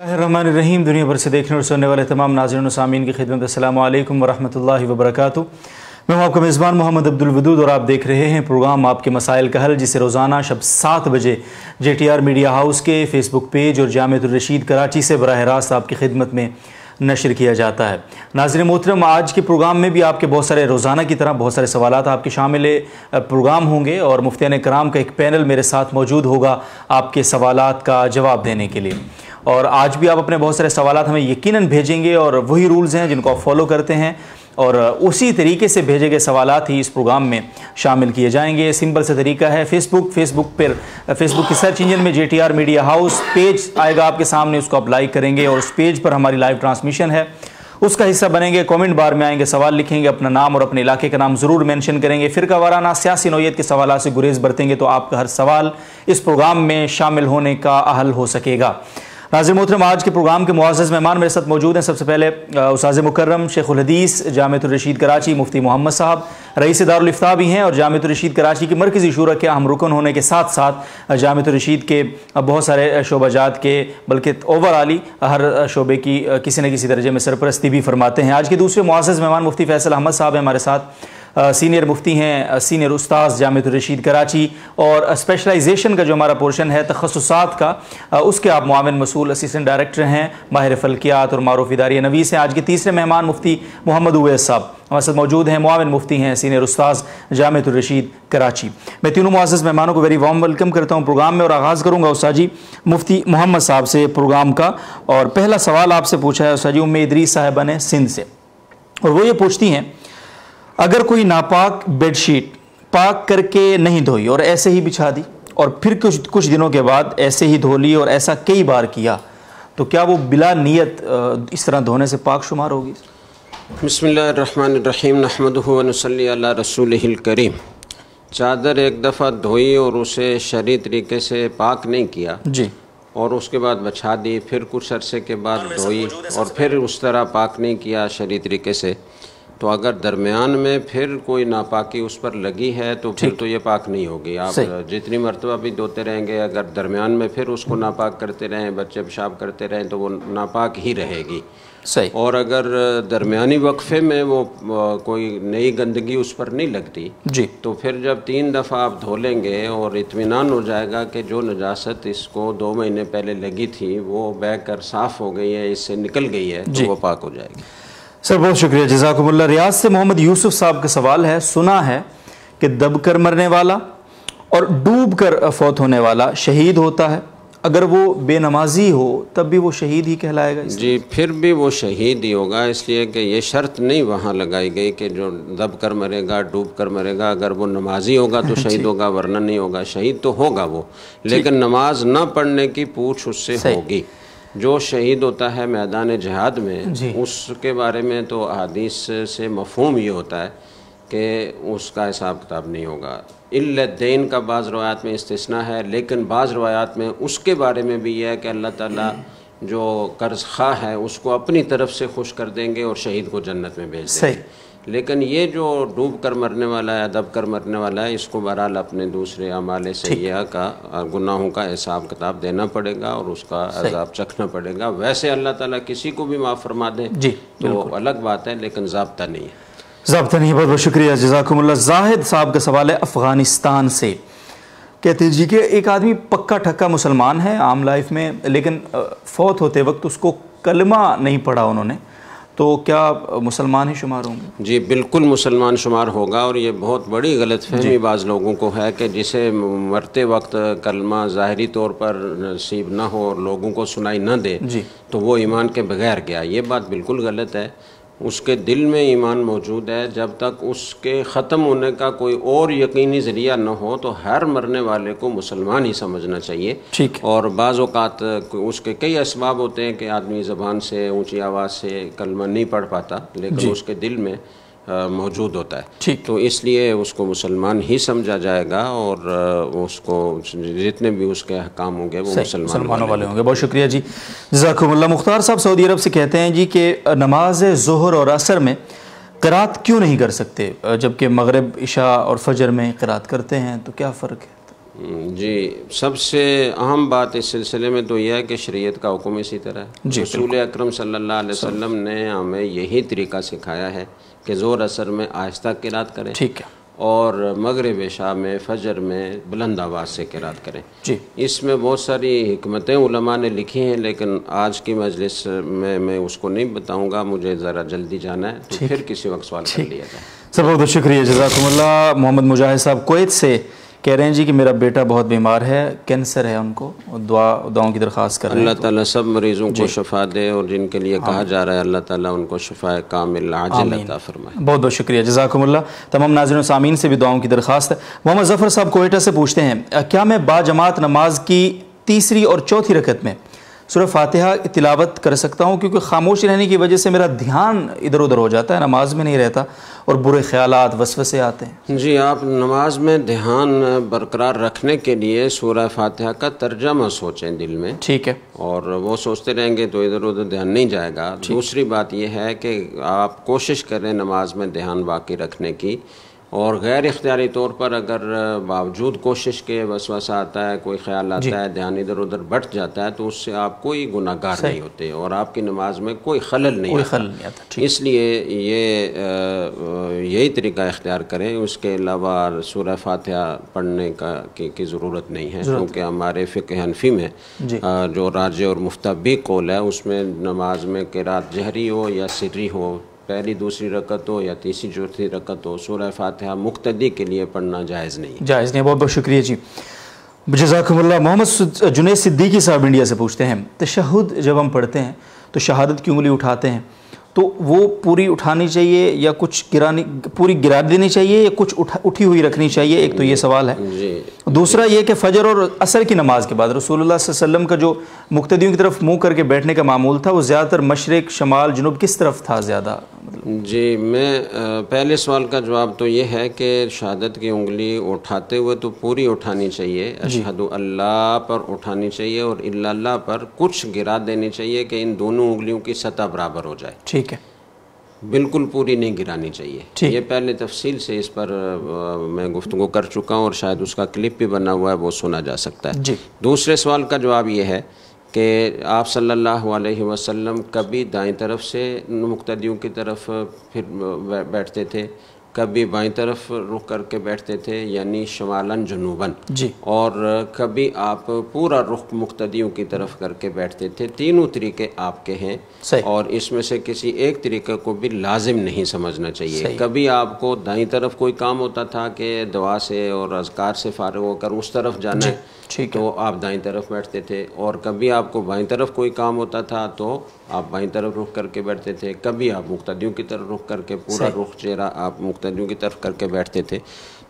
الرحمن الرحیم، دنیا بھر سے دیکھنے اور سننے والے تمام ناظرین و سامعین کی خدمت۔ السلام علیکم ورحمۃ اللہ وبرکاتہ۔ میں ہوں آپ کا میزبان محمد عبد الودود اور آپ دیکھ رہے ہیں پروگرام آپ کے مسائل کا حل، جسے روزانہ شب سات بجے J T R media house کے فیس بک پیج اور جامعۃ الرشید کراچی سے براہ راست آپ کی خدمت میں نشر کیا جاتا ہے۔ ناظرین محترم، آج کے پروگرام میں بھی آپ کے بہت سارے روزانہ کی طرح بہت سارے سوالات آپ کے شامل پروگرام ہوں گے اور مفتیان کرام کا ایک پینل میرے ساتھ موجود ہوگا آپ کے سوالات کا جواب دینے کے لیے۔ اور آج بھی آپ اپنے بہت سارے سوالات ہمیں یقیناً بھیجیں گے اور وہی رولز ہیں جن کو آپ فالو کرتے ہیں اور اسی طریقے سے بھیجے گئے سوالات ہی اس پروگرام میں شامل کیے جائیں گے۔ سمپل سے طریقہ ہے۔ فیس بک فیس بک پر فیس بک کی سرچ انجن میں J T R media house page آئے گا آپ کے سامنے، اس کو آپ لائک کریں گے اور اس پیج پر ہماری لائیو ٹرانسمیشن ہے۔ اس کا حصہ بنیں گے کومنٹ بار میں آئیں گے، سوال لکھیں گے، اپنا نام اور اپنے علاقے کا نام ضرور مینشن کریں گے۔ فرقہ وارانہ سیاسی نوعیت کے سوالات سے گریز برتیں گے تو آپ کا ہر سوال اس پروگرام میں شامل ہونے کا اہل ہو سکے گا۔ ناظر محترم، آج کے پروگرام کے معزز مہمان میرے ساتھ موجود ہیں۔ سب سے پہلے استاذ مکرم، شیخ الحدیث، جامعۃ الرشید کراچی مفتی محمد صاحب، رئیس دارالفتاح بھی ہیں اور جامعۃ الرشید کراچی کی مرکزی شورا کے اہم رکن ہونے کے ساتھ ساتھ جامعۃ الرشید کے بہت سارے شعبہ جات کے، بلکہ اوور آلی ہر شعبے کی کسی نہ کسی درجے میں سرپرستی بھی فرماتے ہیں۔ آج کے دوسرے معزز مہمان مفتی فیصل احمد صاحب ہیں ہمارے ساتھ۔ سینئر مفتی ہیں سینئر استاذ جامعۃ الرشید کراچی اور اسپیشلائزیشن کا جو ہمارا پورشن ہے، تخصصات کا اس کے آپ معاون مسئول اسسٹنٹ ڈائریکٹر ہیں، ماہر فلکیات اور معروف اداری نویس ہیں۔ آج کے تیسرے مہمان مفتی محمد اویس صاحب ہمارے ساتھ موجود ہیں، معاون مفتی ہیں، سینئر استاذ جامعۃ الرشید کراچی۔ میں تینوں معزز مہمانوں کو ویری وارم ویلکم کرتا ہوں پروگرام میں اور آغاز کروں گا استاد جی مفتی محمد صاحب سے پروگرام کا۔ اور پہلا سوال آپ سے پوچھا ہے استاد جی ام ادریس صاحبہ نے سندھ سے۔ اور وہ یہ پوچھتی ہیں اگر کوئی ناپاک بیڈ شیٹ پاک کر کے نہیں دھوئی اور ایسے ہی بچھا دی اور پھر کچھ کچھ دنوں کے بعد ایسے ہی دھو لی اور ایسا کئی بار کیا تو کیا وہ بلا نیت اس طرح دھونے سے پاک شمار ہوگی؟ بسم اللہ الرحمن الرحیم نحمد ونصلی اللہ رسول الکریم۔ چادر ایک دفعہ دھوئی اور اسے شرعی طریقے سے پاک نہیں کیا۔ جی۔ اور اس کے بعد بچھا دی پھر کچھ عرصے کے بعد دھوئی اور پھر اس طرح پاک نہیں کیا شرعی طریقے سے۔ تو اگر درمیان میں پھر کوئی ناپاکی اس پر لگی ہے تو پھر تو یہ پاک نہیں ہوگی۔ آپ جتنی مرتبہ بھی دھوتے رہیں گے اگر درمیان میں پھر اس کو ناپاک کرتے رہیں بچے پیشاب کرتے رہیں تو وہ ناپاک ہی رہے گی۔ صحیح۔ اور اگر درمیانی وقفے میں وہ کوئی نئی گندگی اس پر نہیں لگتی جی۔ تو پھر جب تین دفعہ آپ دھو لیں گے اور اطمینان ہو جائے گا کہ جو نجاست اس کو دو مہینے پہلے لگی تھی وہ بہ کر صاف ہو گئی ہے اس سے نکل گئی ہے تو وہ پاک ہو جائے گی۔ سر بہت شکریہ۔ جزاکم اللہ۔ ریاض سے محمد یوسف صاحب کا سوال ہے سنا ہے کہ دب کر مرنے والا اور ڈوب کر فوت ہونے والا شہید ہوتا ہے۔ اگر وہ بے نمازی ہو تب بھی وہ شہید ہی کہلائے گا۔ جی پھر بھی وہ شہید ہی ہوگا۔ اس لیے کہ یہ شرط نہیں وہاں لگائی گئی کہ جو دب کر مرے گا ڈوب کر مرے گا اگر وہ نمازی ہوگا تو شہید ہوگا ورنہ نہیں ہوگا۔ شہید تو ہوگا وہ لیکن نماز نہ پڑھنے کی پوچھ اس سے ہوگی۔ جو شہید ہوتا ہے میدان جہاد میں اس کے بارے میں تو حدیث سے مفہوم یہ ہوتا ہے کہ اس کا حساب کتاب نہیں ہوگا۔ الدین کا بعض روایات میں استثناء ہے لیکن بعض روایات میں اس کے بارے میں بھی یہ ہے کہ اللہ تعالیٰ جو قرض خواہ ہے اس کو اپنی طرف سے خوش کر دیں گے اور شہید کو جنت میں بھیج دیں گے۔ لیکن یہ جو ڈوب کر مرنے والا ہے دب کر مرنے والا ہے اس کو بہرحال اپنے دوسرے اعمال سیاح کا گناہوں کا حساب کتاب دینا پڑے گا اور اس کا عذاب چکھنا پڑے گا۔ ویسے اللہ تعالیٰ کسی کو بھی معاف فرما دے جی تو الگ بات ہے لیکن ضابطہ نہیں ہے۔ ضابطہ نہیں بہت بہت شکریہ۔ جزاکم اللہ۔ زاہد صاحب کا سوال ہے افغانستان سے۔ کہتے ہیں جی کہ ایک آدمی پکا ٹھکا مسلمان ہے عام لائف میں لیکن فوت ہوتے وقت اس کو کلمہ نہیں پڑھا انہوں نے۔ تو کیا مسلمان ہی شمار ہوں گے؟ جی بالکل مسلمان شمار ہوگا اور یہ بہت بڑی غلط فہمی بعض لوگوں کو ہے کہ جسے مرتے وقت کلمہ ظاہری طور پر نصیب نہ ہو اور لوگوں کو سنائی نہ دے تو وہ ایمان کے بغیر گیا۔ یہ بات بالکل غلط ہے۔ اس کے دل میں ایمان موجود ہے۔ جب تک اس کے ختم ہونے کا کوئی اور یقینی ذریعہ نہ ہو تو ہر مرنے والے کو مسلمان ہی سمجھنا چاہیے۔ ٹھیک۔ اور بعض اوقات اس کے کئی اسباب ہوتے ہیں کہ آدمی زبان سے اونچی آواز سے کلمہ نہیں پڑھ پاتا لیکن اس کے دل میں موجود ہوتا ہے۔ ٹھیک۔ تو اس لیے اس کو مسلمان ہی سمجھا جائے گا اور اس کو جتنے بھی اس کے حکام ہوں گے وہ مسلمانوں والے ہوں گے۔ بہت شکریہ جی۔ جزاکم اللہ۔ مختار صاحب سعودی عرب سے کہتے ہیں جی کہ نماز ظہر اور عصر میں قرات کیوں نہیں کر سکتے؟ جبکہ مغرب عشاء اور فجر میں قرات کرتے ہیں تو کیا فرق ہے؟ جی سب سے اہم بات اس سلسلے میں تو یہ ہے کہ شریعت کا حکم اسی طرح ہے۔ جی، رسول اکرم صلی اللہ علیہ وسلم نے ہمیں یہی طریقہ سکھایا ہے کہ زور اثر میں آہستہ قرات کریں ٹھیک ہے۔ اور مغرب شاہ میں فجر میں بلند آواز سے قرات کریں۔ جی۔ اس میں بہت ساری حکمتیں علماء نے لکھی ہیں لیکن آج کی مجلس میں میں اس کو نہیں بتاؤں گا مجھے ذرا جلدی جانا ہے۔ تو پھر کسی وقت سوال کر لیا جائے۔ سر بہت بہت شکریہ جزاکم اللہ۔ محمد مجاہد صاحب کویت سے کہہ رہے ہیں جی کہ میرا بیٹا بہت بیمار ہے کینسر ہے ان کو دعا دعاؤں کی درخواست کر رہے ہیں۔ اللہ تعالیٰ سب مریضوں کو شفا دے اور جن کے لیے کہا جا رہا ہے اللہ تعالیٰ ان کو شفا کامل عاجل عطا فرمائے۔ بہت بہت شکریہ۔ جزاکم اللہ۔ تمام ناظرین و سامعین سے بھی دعاؤں کی درخواست۔ ہے محمد ظفر صاحب کوئٹہ سے پوچھتے ہیں کیا میں با جماعت نماز کی تیسری اور چوتھی رکعت میں سورہ فاتحہ تلاوت کر سکتا ہوں کیونکہ خاموش رہنے کی وجہ سے میرا دھیان ادھر ادھر ہو جاتا ہے نماز میں نہیں رہتا اور برے خیالات وسوسے آتے ہیں۔ جی آپ نماز میں دھیان برقرار رکھنے کے لیے سورہ فاتحہ کا ترجمہ سوچیں دل میں۔ ٹھیک ہے۔ اور وہ سوچتے رہیں گے تو ادھر ادھر دھیان نہیں جائے گا۔ دوسری بات یہ ہے کہ آپ کوشش کریں نماز میں دھیان باقی رکھنے کی۔ اور غیر اختیاری طور پر اگر باوجود کوشش کے وسوسہ آتا ہے کوئی خیال آتا ہے دھیان ادھر ادھر بٹ جاتا ہے تو اس سے آپ کوئی گناہ گار نہیں ہوتے اور آپ کی نماز میں کوئی خلل نہیں کوئی آتا۔ خل نہیں آتا اس لیے یہ یہی طریقہ اختیار کریں۔ اس کے علاوہ سورہ فاتحہ پڑھنے کا کی ضرورت نہیں ہے کیونکہ ہمارے فقہ حنفی میں جی۔ جو راج اور مفتبی قول ہے اس میں نماز میں قرات جہری ہو یا سری ہو پہلی دوسری رکعت ہو یا تیسری چوتھی رکعت ہو سورہ فاتحہ مقتدی کے لیے پڑھنا جائز نہیں۔ جائز نہیں بہت بہت شکریہ جی۔ جزاکم اللہ محمد جنید صدیقی صاحب انڈیا سے پوچھتے ہیں تشہد جب ہم پڑھتے ہیں تو شہادت کی انگلی اٹھاتے ہیں تو وہ پوری اٹھانی چاہیے یا کچھ گرانی پوری گرا دینی چاہیے یا کچھ اٹھی ہوئی رکھنی چاہیے؟ ایک تو یہ سوال ہے۔ جی۔ دوسرا یہ کہ فجر اور عصر کی نماز کے بعد رسول اللہ صلی اللہ علیہ وسلم کا جو مقتدیوں کی طرف منہ کر کے بیٹھنے کا معمول تھا وہ زیادہ تر مشرق شمال جنوب کس طرف تھا زیادہ؟ مطلب جی میں پہلے سوال کا جواب تو یہ ہے کہ شہادت کی انگلی اٹھاتے ہوئے تو پوری اٹھانی چاہیے۔ اشہد اللہ پر اٹھانی چاہیے اور اللہ اللہ پر کچھ گرا دینی چاہیے کہ ان دونوں انگلیوں کی سطح برابر ہو جائے۔ ٹھیک ہے۔ بالکل پوری نہیں گرانی چاہیے۔ یہ پہلے تفصیل سے اس پر میں گفتگو کر چکا ہوں اور شاید اس کا کلپ بھی بنا ہوا ہے وہ سنا جا سکتا ہے۔ جی۔ دوسرے سوال کا جواب یہ ہے کہ آپ صلی اللہ علیہ وسلم کبھی دائیں طرف سے مقتدیوں کی طرف پھر بیٹھتے تھے۔ کبھی بائیں طرف رخ کر کے بیٹھتے تھے یعنی شمالاً جنوباً۔ جی۔ اور کبھی آپ پورا رخ مقتدیوں کی طرف کر کے بیٹھتے تھے تینوں طریقے آپ کے ہیں۔ صحیح۔ اور اس میں سے کسی ایک طریقے کو بھی لازم نہیں سمجھنا چاہیے۔ کبھی آپ کو دائیں طرف کوئی کام ہوتا تھا کہ دعا سے اور اذکار سے فارغ ہو کر اس طرف جانا ہے ٹھیک تو آپ دائیں طرف بیٹھتے تھے۔ اور کبھی آپ کو بائیں طرف کوئی کام ہوتا تھا تو آپ بائیں طرف رخ کر کے بیٹھتے تھے۔ کبھی آپ مقتدیوں کی طرف رخ کر کے پورا رخ چہرہ آپ مقتدیوں کی طرف کر کے بیٹھتے تھے۔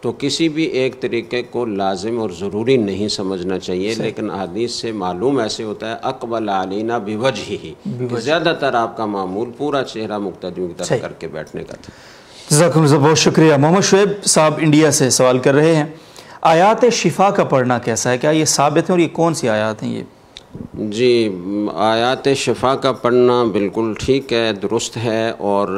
تو کسی بھی ایک طریقے کو لازم اور ضروری نہیں سمجھنا چاہیے لیکن حدیث سے معلوم ایسے ہوتا ہے اقبل علینہ بوجہ ہی زیادہ تر آپ کا معمول پورا چہرہ مقتدیوں کی طرف کر کے بیٹھنے کا تھا۔ جزاکم اللہ بہت شکریہ۔ محمد شعیب صاحب انڈیا سے سوال کر رہے ہیں۔ آیات شفا کا پڑھنا کیسا ہے؟ کیا یہ ثابت ہے اور یہ کون سی آیات ہیں یہ؟ جی آیات شفا کا پڑھنا بالکل ٹھیک ہے درست ہے اور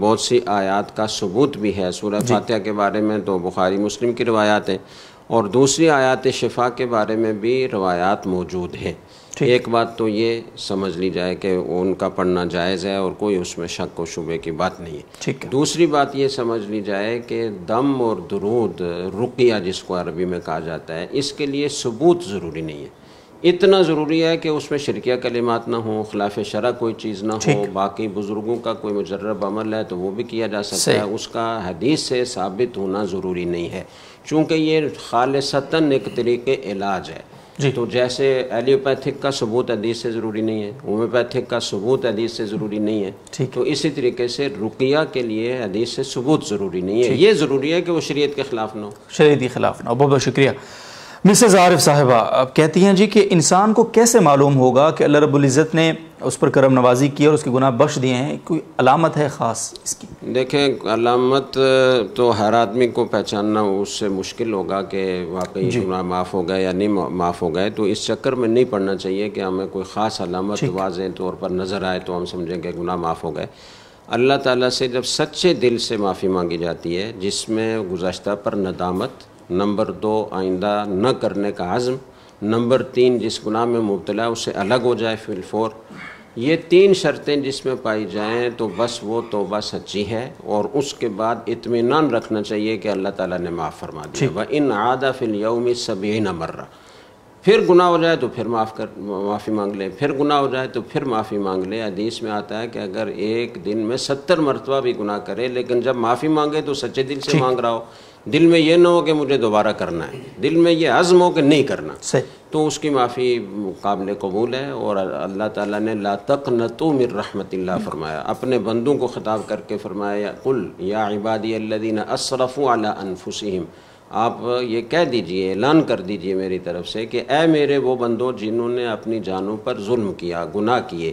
بہت سی آیات کا ثبوت بھی ہے۔ سورہ فاتحہ کے بارے میں تو بخاری مسلم کی روایات ہیں اور دوسری آیات شفا کے بارے میں بھی روایات موجود ہیں۔ ایک بات تو یہ سمجھ لی جائے کہ ان کا پڑھنا جائز ہے اور کوئی اس میں شک و شبے کی بات نہیں ہے۔ ٹھیک ہے۔ دوسری بات یہ سمجھ لی جائے کہ دم اور درود رقیہ جس کو عربی میں کہا جاتا ہے اس کے لیے ثبوت ضروری نہیں ہے۔ اتنا ضروری ہے کہ اس میں شرکیہ کلمات نہ ہوں خلاف شرع کوئی چیز نہ ہو باقی بزرگوں کا کوئی مجرب عمل ہے تو وہ بھی کیا جا سکتا ہے۔ اس کا حدیث سے ثابت ہونا ضروری نہیں ہے۔ چونکہ یہ خالصتاً ایک طریقے علاج ہے۔ جی۔ تو جیسے ایلیوپیتھک کا ثبوت حدیث سے ضروری نہیں ہے ہومیوپیتھک کا ثبوت حدیث سے ضروری نہیں ہے۔ تو اسی طریقے سے رقیہ کے لیے حدیث سے ثبوت ضروری نہیں ہے۔ یہ ضروری ہے کہ وہ شریعت کے خلاف نہ ہو۔ شریعتی خلاف نہ ہو۔ بہت بہت شکریہ۔ مسز عارف صاحبہ اب کہتی ہیں جی کہ انسان کو کیسے معلوم ہوگا کہ اللہ رب العزت نے اس پر کرم نوازی کی اور اس کے گناہ بخش دیے ہیں؟ کوئی علامت ہے خاص اس کی؟ دیکھیں علامت تو ہر آدمی کو پہچاننا اس سے مشکل ہوگا کہ واقعی گناہ معاف ہو گئے یا نہیں معاف ہو گئے تو اس چکر میں نہیں پڑھنا چاہیے کہ ہمیں کوئی خاص علامت واضح طور پر نظر آئے تو ہم سمجھیں کہ گناہ معاف ہو گئے۔ اللہ تعالیٰ سے جب سچے دل سے معافی مانگی جاتی ہے جس میں گزشتہ پر ندامت نمبر دو آئندہ نہ کرنے کا عزم نمبر تین جس گناہ میں مبتلا ہے اس سے الگ ہو جائے فی الفور یہ تین شرطیں جس میں پائی جائیں تو بس وہ توبہ سچی ہے اور اس کے بعد اطمینان رکھنا چاہیے کہ اللہ تعالیٰ نے معاف فرما دیا۔ وہ ان عادہ فی اليوم سبھی نہ مرہ پھر گناہ ہو جائے تو پھر معاف کر معافی مانگ لے پھر گناہ ہو جائے تو پھر معافی مانگ لے حدیث میں آتا ہے کہ اگر ایک دن میں ستر مرتبہ بھی گناہ کرے لیکن جب معافی مانگے تو سچے دل سے مانگ رہا ہو۔ دل میں یہ نہ ہو کہ مجھے دوبارہ کرنا ہے۔ دل میں یہ عزم ہو کہ نہیں کرنا۔ صحیح۔ تو اس کی معافی قابل قبول ہے اور اللہ تعالیٰ نے لا تقنطوا من رحمت اللہ فرمایا۔ اپنے بندوں کو خطاب کر کے فرمایا قل یا عبادی الذین اسرفوا علی انفسہم۔ آپ یہ کہہ دیجیے اعلان کر دیجیے میری طرف سے کہ اے میرے وہ بندوں جنہوں نے اپنی جانوں پر ظلم کیا گناہ کیے۔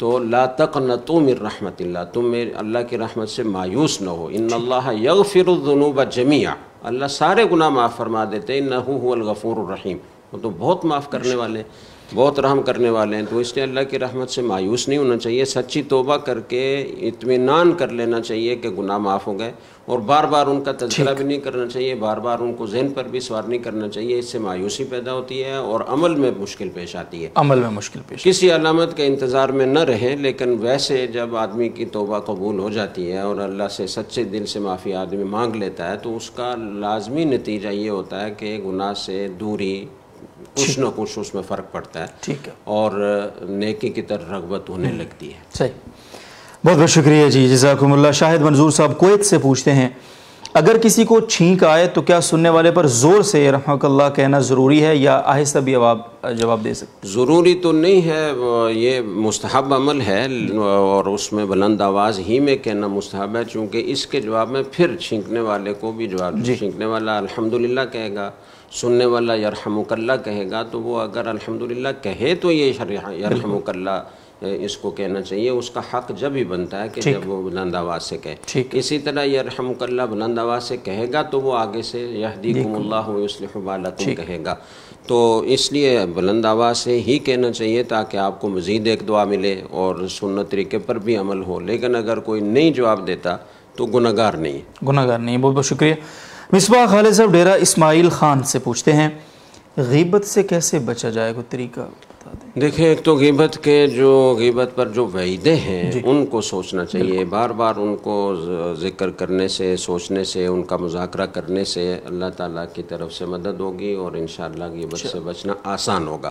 تو لا تقنطوا من رحمت اللہ، تم میرے اللہ کی رحمت سے مایوس نہ ہو۔ ان اللہ یغفر الذنوب جميعا اللہ سارے گناہ معاف فرما دیتے انه هو الغفور الرحیم۔ وہ تو بہت معاف کرنے والے ہیں۔ بہت رحم کرنے والے ہیں تو اس لیے اللہ کی رحمت سے مایوس نہیں ہونا چاہیے سچی توبہ کر کے اطمینان کر لینا چاہیے کہ گناہ معاف ہو گئے اور بار بار ان کا تذکرہ بھی نہیں کرنا چاہیے بار بار ان کو ذہن پر بھی سوار نہیں کرنا چاہیے اس سے مایوسی پیدا ہوتی ہے اور عمل میں مشکل پیش آتی ہے۔ عمل میں مشکل پیش کسی علامت کے انتظار میں نہ رہیں لیکن ویسے جب آدمی کی توبہ قبول ہو جاتی ہے اور اللہ سے سچے دل سے معافی آدمی مانگ لیتا ہے تو اس کا لازمی نتیجہ یہ ہوتا ہے کہ گناہ سے دوری کچھ نہ کچھ اس میں فرق پڑتا ہے۔ ٹھیک ہے۔ اور نیکی کی طرف رغبت ہونے لگتی ہے۔ صحیح۔ بہت بہت شکریہ جی جزاکم اللہ۔ شاہد منظور صاحب کویت سے پوچھتے ہیں اگر کسی کو چھینک آئے تو کیا سننے والے پر زور سے رحمک اللہ کہنا ضروری ہے یا آہستہ بھی جواب دے سکتے ضروری تو نہیں ہے یہ مستحب عمل ہے اور اس میں بلند آواز ہی میں کہنا مستحب ہے چونکہ اس کے جواب میں پھر چھینکنے والے کو بھی جواب چھینکنے والا الحمدللہ کہے گا۔ سننے والا یرحمک اللہ کہے گا تو وہ اگر الحمدللہ کہے تو یہ یرحمک اللہ اس کو کہنا چاہیے۔ اس کا حق جب ہی بنتا ہے کہ جب وہ بلند آواز سے کہے۔ اسی طرح یرحمک اللہ بلند آواز سے کہے گا تو وہ آگے سے یہدیکم اللہ و یصلح بالکم کہے گا۔ تو اس لیے بلند آواز سے ہی کہنا چاہیے تاکہ آپ کو مزید ایک دعا ملے اور سنت طریقے پر بھی عمل ہو۔ لیکن اگر کوئی نہیں جواب دیتا تو گناہ گار نہیں۔ گناہ گار نہیں۔ بہت بہت شکریہ۔ مصباح خالد صاحب ڈیرہ اسماعیل خان سے پوچھتے ہیں غیبت سے کیسے بچا جائے کوئی طریقہ بتا دیں۔ دیکھیں ایک تو غیبت کے جو غیبت پر جو وعیدے ہیں ان کو سوچنا چاہیے۔ بار بار ان کو ذکر کرنے سے سوچنے سے ان کا مذاکرہ کرنے سے اللہ تعالیٰ کی طرف سے مدد ہوگی اور انشاءاللہ غیبت سے بچنا آسان ہوگا۔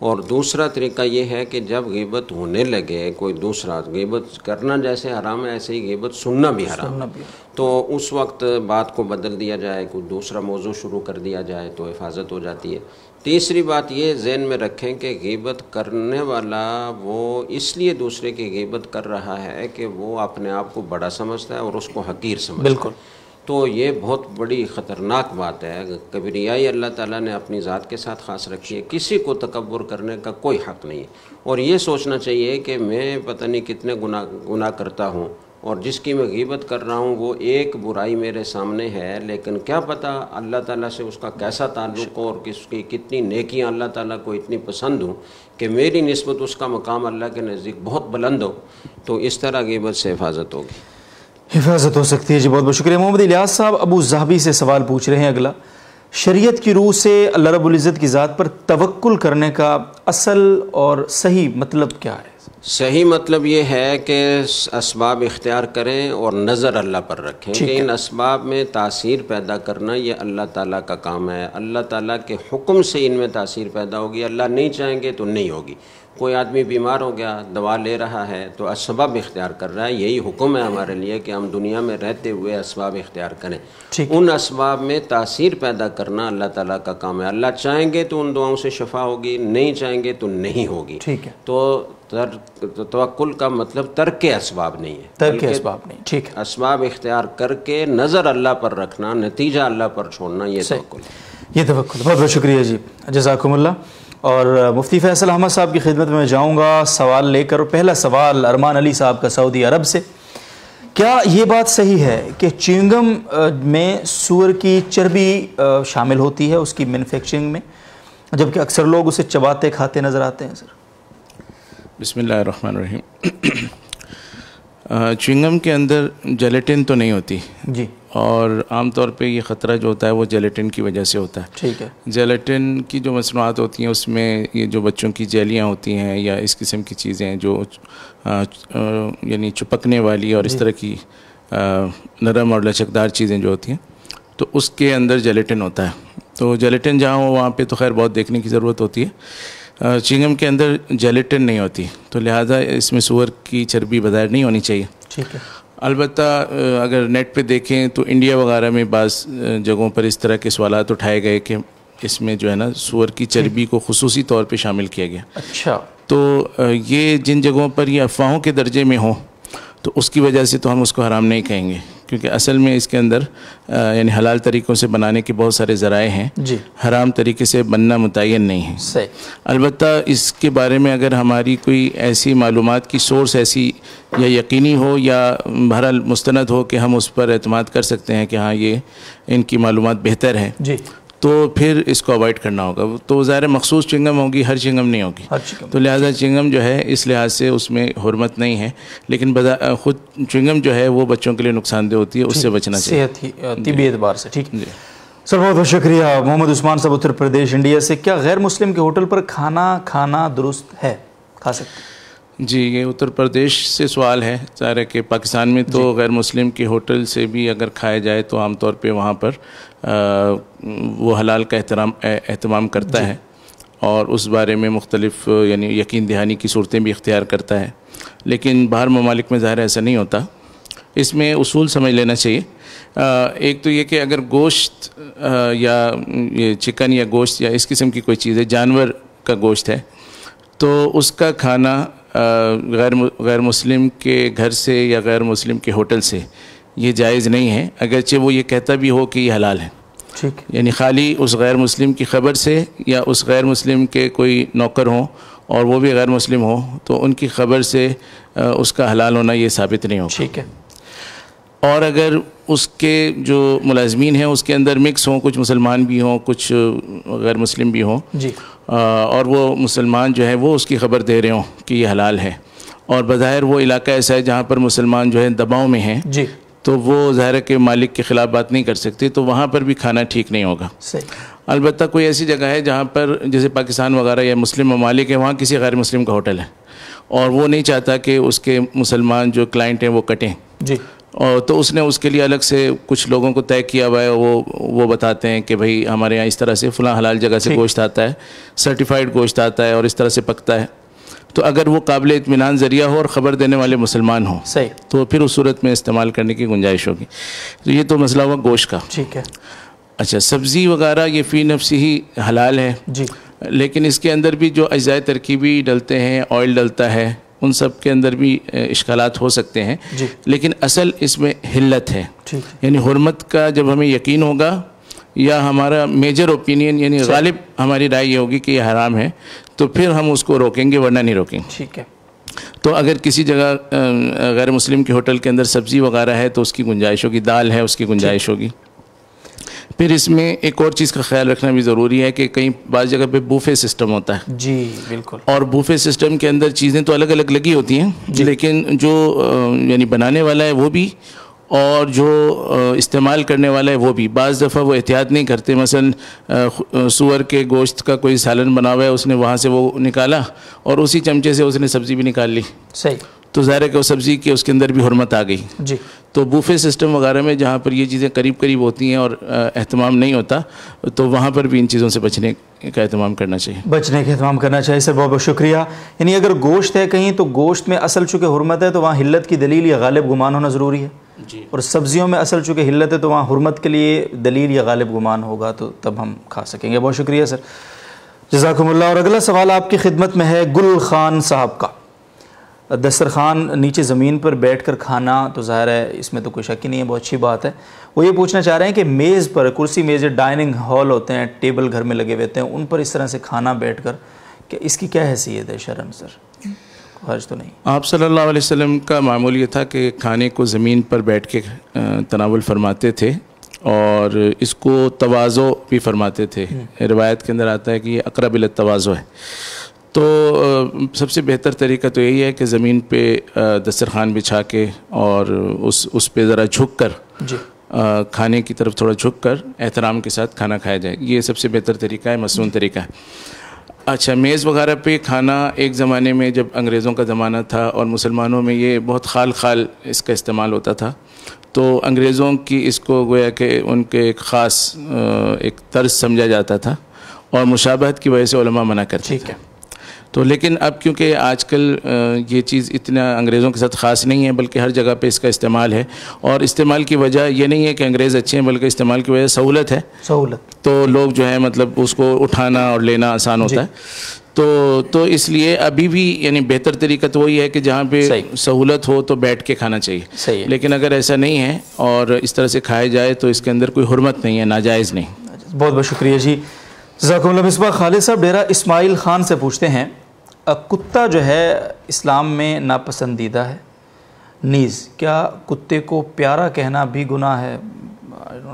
اور دوسرا طریقہ یہ ہے کہ جب غیبت ہونے لگے کوئی دوسرا غیبت کرنا جیسے حرام ہے ایسے ہی غیبت سننا بھی حرام ہے۔ تو اس وقت بات کو بدل دیا جائے کوئی دوسرا موضوع شروع کر دیا جائے تو حفاظت ہو جاتی ہے۔ تیسری بات یہ ذہن میں رکھیں کہ غیبت کرنے والا وہ اس لیے دوسرے کی غیبت کر رہا ہے کہ وہ اپنے آپ کو بڑا سمجھتا ہے اور اس کو حقیر سمجھتا ہے۔ بالکل۔ تو یہ بہت بڑی خطرناک بات ہے۔ کبریائی اللہ تعالیٰ نے اپنی ذات کے ساتھ خاص رکھی ہے، کسی کو تکبر کرنے کا کوئی حق نہیں ہے۔ اور یہ سوچنا چاہیے کہ میں پتہ نہیں کتنے گناہ گناہ کرتا ہوں اور جس کی میں غیبت کر رہا ہوں وہ ایک برائی میرے سامنے ہے، لیکن کیا پتہ اللہ تعالیٰ سے اس کا کیسا تعلق ہو اور کس کی کتنی نیکیاں اللہ تعالیٰ کو اتنی پسند ہوں کہ میری نسبت اس کا مقام اللہ کے نزدیک بہت بلند ہو۔ تو اس طرح غیبت سے حفاظت ہوگی۔ حفاظت ہو سکتی ہے جی بہت بہت شکریہ۔ محمد الیاس صاحب ابو زہبی سے سوال پوچھ رہے ہیں اگلا۔ شریعت کی روح سے اللہ رب العزت کی ذات پر توکل کرنے کا اصل اور صحیح مطلب کیا ہے؟ صحیح مطلب یہ ہے کہ اسباب اختیار کریں اور نظر اللہ پر رکھیں کہ ان اسباب میں تاثیر پیدا کرنا یہ اللہ تعالیٰ کا کام ہے۔ اللہ تعالیٰ کے حکم سے ان میں تاثیر پیدا ہوگی۔ اللہ نہیں چاہیں گے تو نہیں ہوگی۔ کوئی آدمی بیمار ہو گیا دوا لے رہا ہے تو اسباب اختیار کر رہا ہے۔ یہی حکم ہے ہمارے لیے کہ ہم دنیا میں رہتے ہوئے اسباب اختیار کریں۔ ان اسباب میں تاثیر پیدا کرنا اللہ تعالیٰ کا کام ہے۔ اللہ چاہیں گے تو ان دعاؤں سے شفا ہوگی نہیں چاہیں گے تو نہیں ہوگی۔ تو توکل کا مطلب ترک اسباب نہیں ہے۔ ترک اسباب نہیں ٹھیک ہے۔ اسباب اختیار کر کے نظر اللہ پر رکھنا نتیجہ اللہ پر چھوڑنا یہ توکل یہ توکل۔ بہت بہت شکریہ جی۔ جزاکم اللہ۔ اور مفتی فیصل احمد صاحب کی خدمت میں جاؤں گا سوال لے کر. پہلا سوال ارمان علی صاحب کا سعودی عرب سے. کیا یہ بات صحیح ہے کہ چینگم میں سور کی چربی شامل ہوتی ہے اس کی مینوفیکچرنگ میں جبکہ اکثر لوگ اسے چباتے کھاتے نظر آتے ہیں سر؟ بسم اللہ الرحمن الرحیم۔ چوئنگم کے اندر جلیٹن تو نہیں ہوتی جی۔ اور عام طور پہ یہ خطرہ جو ہوتا ہے وہ جیلیٹن کی وجہ سے ہوتا ہے۔ ٹھیک ہے۔ جیلیٹن کی جو مصنوعات ہوتی ہیں اس میں یہ جو بچوں کی جیلیاں ہوتی ہیں یا اس قسم کی چیزیں ہیں جو یعنی چپکنے والی اور اس طرح کی نرم اور لچکدار چیزیں جو ہوتی ہیں تو اس کے اندر جیلیٹن ہوتا ہے۔ تو جیلیٹن جہاں ہو وہاں پہ تو خیر بہت دیکھنے کی ضرورت ہوتی ہے۔ چنگم کے اندر جیلیٹن نہیں ہوتی تو لہٰذا اس میں سور کی چربی بظاہر نہیں ہونی چاہیے۔ ٹھیک ہے۔ البتہ اگر نیٹ پہ دیکھیں تو انڈیا وغیرہ میں بعض جگہوں پر اس طرح کے سوالات اٹھائے گئے کہ اس میں جو ہے نا سور کی چربی کو خصوصی طور پہ شامل کیا گیا۔ اچھا۔ تو یہ جن جگہوں پر یہ افواہوں کے درجے میں ہوں تو اس کی وجہ سے تو ہم اس کو حرام نہیں کہیں گے۔ کیونکہ اصل میں اس کے اندر یعنی حلال طریقوں سے بنانے کے بہت سارے ذرائع ہیں جی۔ حرام طریقے سے بننا متعین نہیں ہے۔ صحیح۔ البتہ اس کے بارے میں اگر ہماری کوئی ایسی معلومات کی سورس ایسی یا یقینی ہو یا بہرحال مستند ہو کہ ہم اس پر اعتماد کر سکتے ہیں کہ ہاں یہ ان کی معلومات بہتر ہیں۔ جی۔ تو پھر اس کو اوائڈ کرنا ہوگا۔ تو ظاہر مخصوص چنگم ہوگی ہر چنگم نہیں ہوگی۔ تو لہٰذا چنگم جو ہے اس لحاظ سے اس میں حرمت نہیں ہے۔ لیکن خود چنگم جو ہے وہ بچوں کے لیے نقصان دہ ہوتی ہے اس سے بچنا چاہیے۔ طبی اعتبار سے ٹھیک۔ سر بہت بہت شکریہ۔ محمد عثمان صاحب اتر پردیش انڈیا سے۔ کیا غیر مسلم کے ہوٹل پر کھانا کھانا درست ہے؟ کھا سکتے جی یہ اتر پردیش سے سوال ہے ظاہر کہ پاکستان میں تو غیر مسلم کے ہوٹل سے بھی اگر کھایا جائے تو عام طور پہ وہاں پر وہ حلال کا احترام اہتمام کرتا ہے۔ اور اس بارے میں مختلف یعنی یقین دہانی کی صورتیں بھی اختیار کرتا ہے۔ لیکن باہر ممالک میں ظاہر ایسا نہیں ہوتا۔ اس میں اصول سمجھ لینا چاہیے۔ ایک تو یہ کہ اگر گوشت یا یہ چکن یا گوشت یا اس قسم کی کوئی چیز ہے جانور کا گوشت ہے تو اس کا کھانا غیر غیر مسلم کے گھر سے یا غیر مسلم کے ہوٹل سے یہ جائز نہیں ہے اگرچہ وہ یہ کہتا بھی ہو کہ یہ حلال ہے۔ ٹھیک یعنی خالی اس غیر مسلم کی خبر سے یا اس غیر مسلم کے کوئی نوکر ہوں اور وہ بھی غیر مسلم ہو تو ان کی خبر سے اس کا حلال ہونا یہ ثابت نہیں ہو ٹھیک ہے۔ اور اگر اس کے جو ملازمین ہیں اس کے اندر مکس ہوں کچھ مسلمان بھی ہوں کچھ غیر مسلم بھی ہوں جی۔ اور وہ مسلمان جو ہے وہ اس کی خبر دے رہے ہوں کہ یہ حلال ہے۔ اور بظاہر وہ علاقہ ایسا ہے جہاں پر مسلمان جو ہے دباؤ میں ہیں۔ جی۔ تو وہ ظاہر کے مالک کے خلاف بات نہیں کر سکتے تو وہاں پر بھی کھانا ٹھیک نہیں ہوگا۔ صحیح۔ البتہ کوئی ایسی جگہ ہے جہاں پر جیسے پاکستان وغیرہ یا مسلم ممالک ہے وہاں کسی غیر مسلم کا ہوٹل ہے۔ اور وہ نہیں چاہتا کہ اس کے مسلمان جو کلائنٹ ہیں وہ کٹیں۔ جی۔ تو اس نے اس کے لیے الگ سے کچھ لوگوں کو طے کیا ہوا ہے وہ وہ بتاتے ہیں کہ بھائی ہمارے یہاں اس طرح سے فلاں حلال جگہ سے گوشت آتا ہے سرٹیفائڈ گوشت آتا ہے اور اس طرح سے پکتا ہے۔ تو اگر وہ قابل اطمینان ذریعہ ہو اور خبر دینے والے مسلمان ہوں صحیح۔ تو پھر اس صورت میں استعمال کرنے کی گنجائش ہوگی۔ تو یہ تو مسئلہ ہوا گوشت کا۔ ٹھیک ہے۔ اچھا سبزی وغیرہ یہ فی نفسی ہی حلال ہے۔ جی۔ لیکن اس کے اندر بھی جو اجزاء ترکیبی ڈلتے ہیں آئل ڈلتا ہے ان سب کے اندر بھی اشکالات ہو سکتے ہیں۔ جی۔ لیکن اصل اس میں حلت ہے۔ یعنی حرمت کا جب ہمیں یقین ہوگا یا ہمارا میجر اوپینین یعنی غالب ہماری رائے یہ ہوگی کہ یہ حرام ہے تو پھر ہم اس کو روکیں گے ورنہ نہیں روکیں گے۔ ٹھیک ہے۔ تو اگر کسی جگہ غیر مسلم کے ہوٹل کے اندر سبزی وغیرہ ہے تو اس کی گنجائش ہوگی دال ہے اس کی گنجائش ہوگی۔ پھر اس میں ایک اور چیز کا خیال رکھنا بھی ضروری ہے کہ کہیں بعض جگہ پہ بوفے سسٹم ہوتا ہے۔ جی بالکل۔ اور بوفے سسٹم کے اندر چیزیں تو الگ الگ لگی ہوتی ہیں لیکن جو یعنی بنانے والا ہے وہ بھی اور جو استعمال کرنے والا ہے وہ بھی۔ بعض دفعہ وہ احتیاط نہیں کرتے مثلا سور کے گوشت کا کوئی سالن بنا ہوا ہے اس نے وہاں سے وہ نکالا اور اسی چمچے سے اس نے سبزی بھی نکال لی۔ صحیح۔ تو ظاہر ہے کہ وہ سبزی کی اس کے اندر بھی حرمت آ گئی۔ جی۔ تو بوفے سسٹم وغیرہ میں جہاں پر یہ چیزیں قریب قریب ہوتی ہیں اور اہتمام نہیں ہوتا تو وہاں پر بھی ان چیزوں سے بچنے کا اہتمام کرنا چاہیے۔ بچنے کا اہتمام کرنا چاہیے سر بہت بہت شکریہ۔ یعنی اگر گوشت ہے کہیں تو گوشت میں اصل چونکہ حرمت ہے تو وہاں حلت کی دلیل یا غالب گمان ہونا ضروری ہے۔ جی۔ اور سبزیوں میں اصل چونکہ حلت ہے تو وہاں حرمت کے لیے دلیل یا غالب گمان ہوگا تو تب ہم کھا سکیں گے۔ بہت شکریہ سر۔ جزاکم اللہ۔ اور اگلا سوال آپ کی خدمت میں ہے گل خان صاحب کا۔ دسترخوان نیچے زمین پر بیٹھ کر کھانا تو ظاہر ہے اس میں تو کوئی شک ہی نہیں ہے بہت اچھی بات ہے۔ وہ یہ پوچھنا چاہ رہے ہیں کہ میز پر کرسی میز ڈائننگ ہال ہوتے ہیں ٹیبل گھر میں لگے ہوئے ہوتے ہیں ان پر اس طرح سے کھانا بیٹھ کر کہ اس کی کیا حیثیت ہے شرم سر؟ حرج تو نہیں۔ آپ صلی اللہ علیہ وسلم کا معمول یہ تھا کہ کھانے کو زمین پر بیٹھ کے تناول فرماتے تھے اور اس کو توازو بھی فرماتے تھے۔ روایت کے اندر آتا ہے کہ یہ اقرب التوازو ہے۔ تو سب سے بہتر طریقہ تو یہی ہے کہ زمین پہ دسترخوان بچھا کے اور اس اس پہ ذرا جھک کر جی۔ کھانے کی طرف تھوڑا جھک کر احترام کے ساتھ کھانا کھایا جائے۔ یہ سب سے بہتر طریقہ ہے مصنون طریقہ ہے۔ اچھا میز وغیرہ پہ کھانا ایک زمانے میں جب انگریزوں کا زمانہ تھا اور مسلمانوں میں یہ بہت خال خال اس کا استعمال ہوتا تھا تو انگریزوں کی اس کو گویا کہ ان کے ایک خاص ایک طرز سمجھا جاتا تھا اور مشابہت کی وجہ سے علماء منع کرتے ٹھیک ہے۔ تو لیکن اب کیونکہ آج کل یہ چیز اتنا انگریزوں کے ساتھ خاص نہیں ہے بلکہ ہر جگہ پہ اس کا استعمال ہے۔ اور استعمال کی وجہ یہ نہیں ہے کہ انگریز اچھے ہیں بلکہ استعمال کی وجہ سہولت ہے۔ سہولت۔ تو لوگ جو ہے مطلب اس کو اٹھانا اور لینا آسان ہوتا ہے۔ تو تو اس لیے ابھی بھی یعنی بہتر طریقہ تو وہی ہے کہ جہاں پہ۔ سہولت ہو تو بیٹھ کے کھانا چاہیے۔ صحیح لیکن اگر ایسا نہیں ہے اور اس طرح سے کھایا جائے تو اس کے اندر کوئی حرمت نہیں ہے ناجائز نہیں۔ بہت بہت شکریہ جی۔ جزاکم اللہ مصباح خالد صاحب ڈیرا اسماعیل خان سے پوچھتے ہیں کتا جو ہے اسلام میں ناپسندیدہ ہے نیز کیا کتے کو پیارا کہنا بھی گناہ ہے؟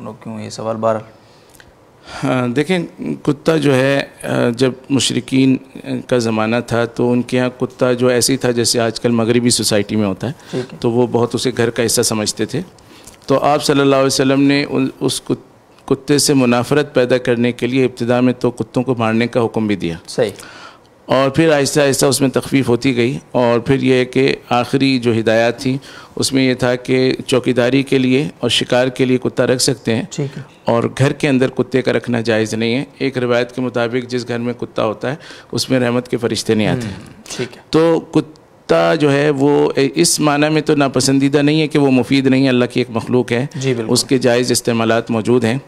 Know کیوں یہ سوال بہرحال۔ دیکھیں کتا جو ہے جب مشرقین کا زمانہ تھا تو ان کے ہاں کتا جو ایسے ہی تھا جیسے آج کل مغربی سوسائٹی میں ہوتا ہے تو وہ بہت اسے گھر کا حصہ سمجھتے تھے۔ تو آپ صلی اللہ علیہ وسلم نے اس کت- کتے سے منافرت پیدا کرنے کے لیے ابتدا میں تو کتوں کو مارنے کا حکم بھی دیا۔ صحیح۔ اور پھر آہستہ آہستہ اس میں تخفیف ہوتی گئی۔ اور پھر یہ کہ آخری جو ہدایات تھیں اس میں یہ تھا کہ چوکیداری کے لیے اور شکار کے لیے کتا رکھ سکتے ہیں۔ اور گھر کے اندر کتے کا رکھنا جائز نہیں ہے۔ ایک روایت کے مطابق جس گھر میں کتا ہوتا ہے اس میں رحمت کے فرشتے نہیں آتے۔ ٹھیک ہے۔ تو کتا جو ہے وہ اس معنی میں تو ناپسندیدہ نہیں ہے کہ وہ مفید نہیں ہے اللہ کی ایک مخلوق ہے۔ جی اس کے جائز استعمالات موجود ہیں۔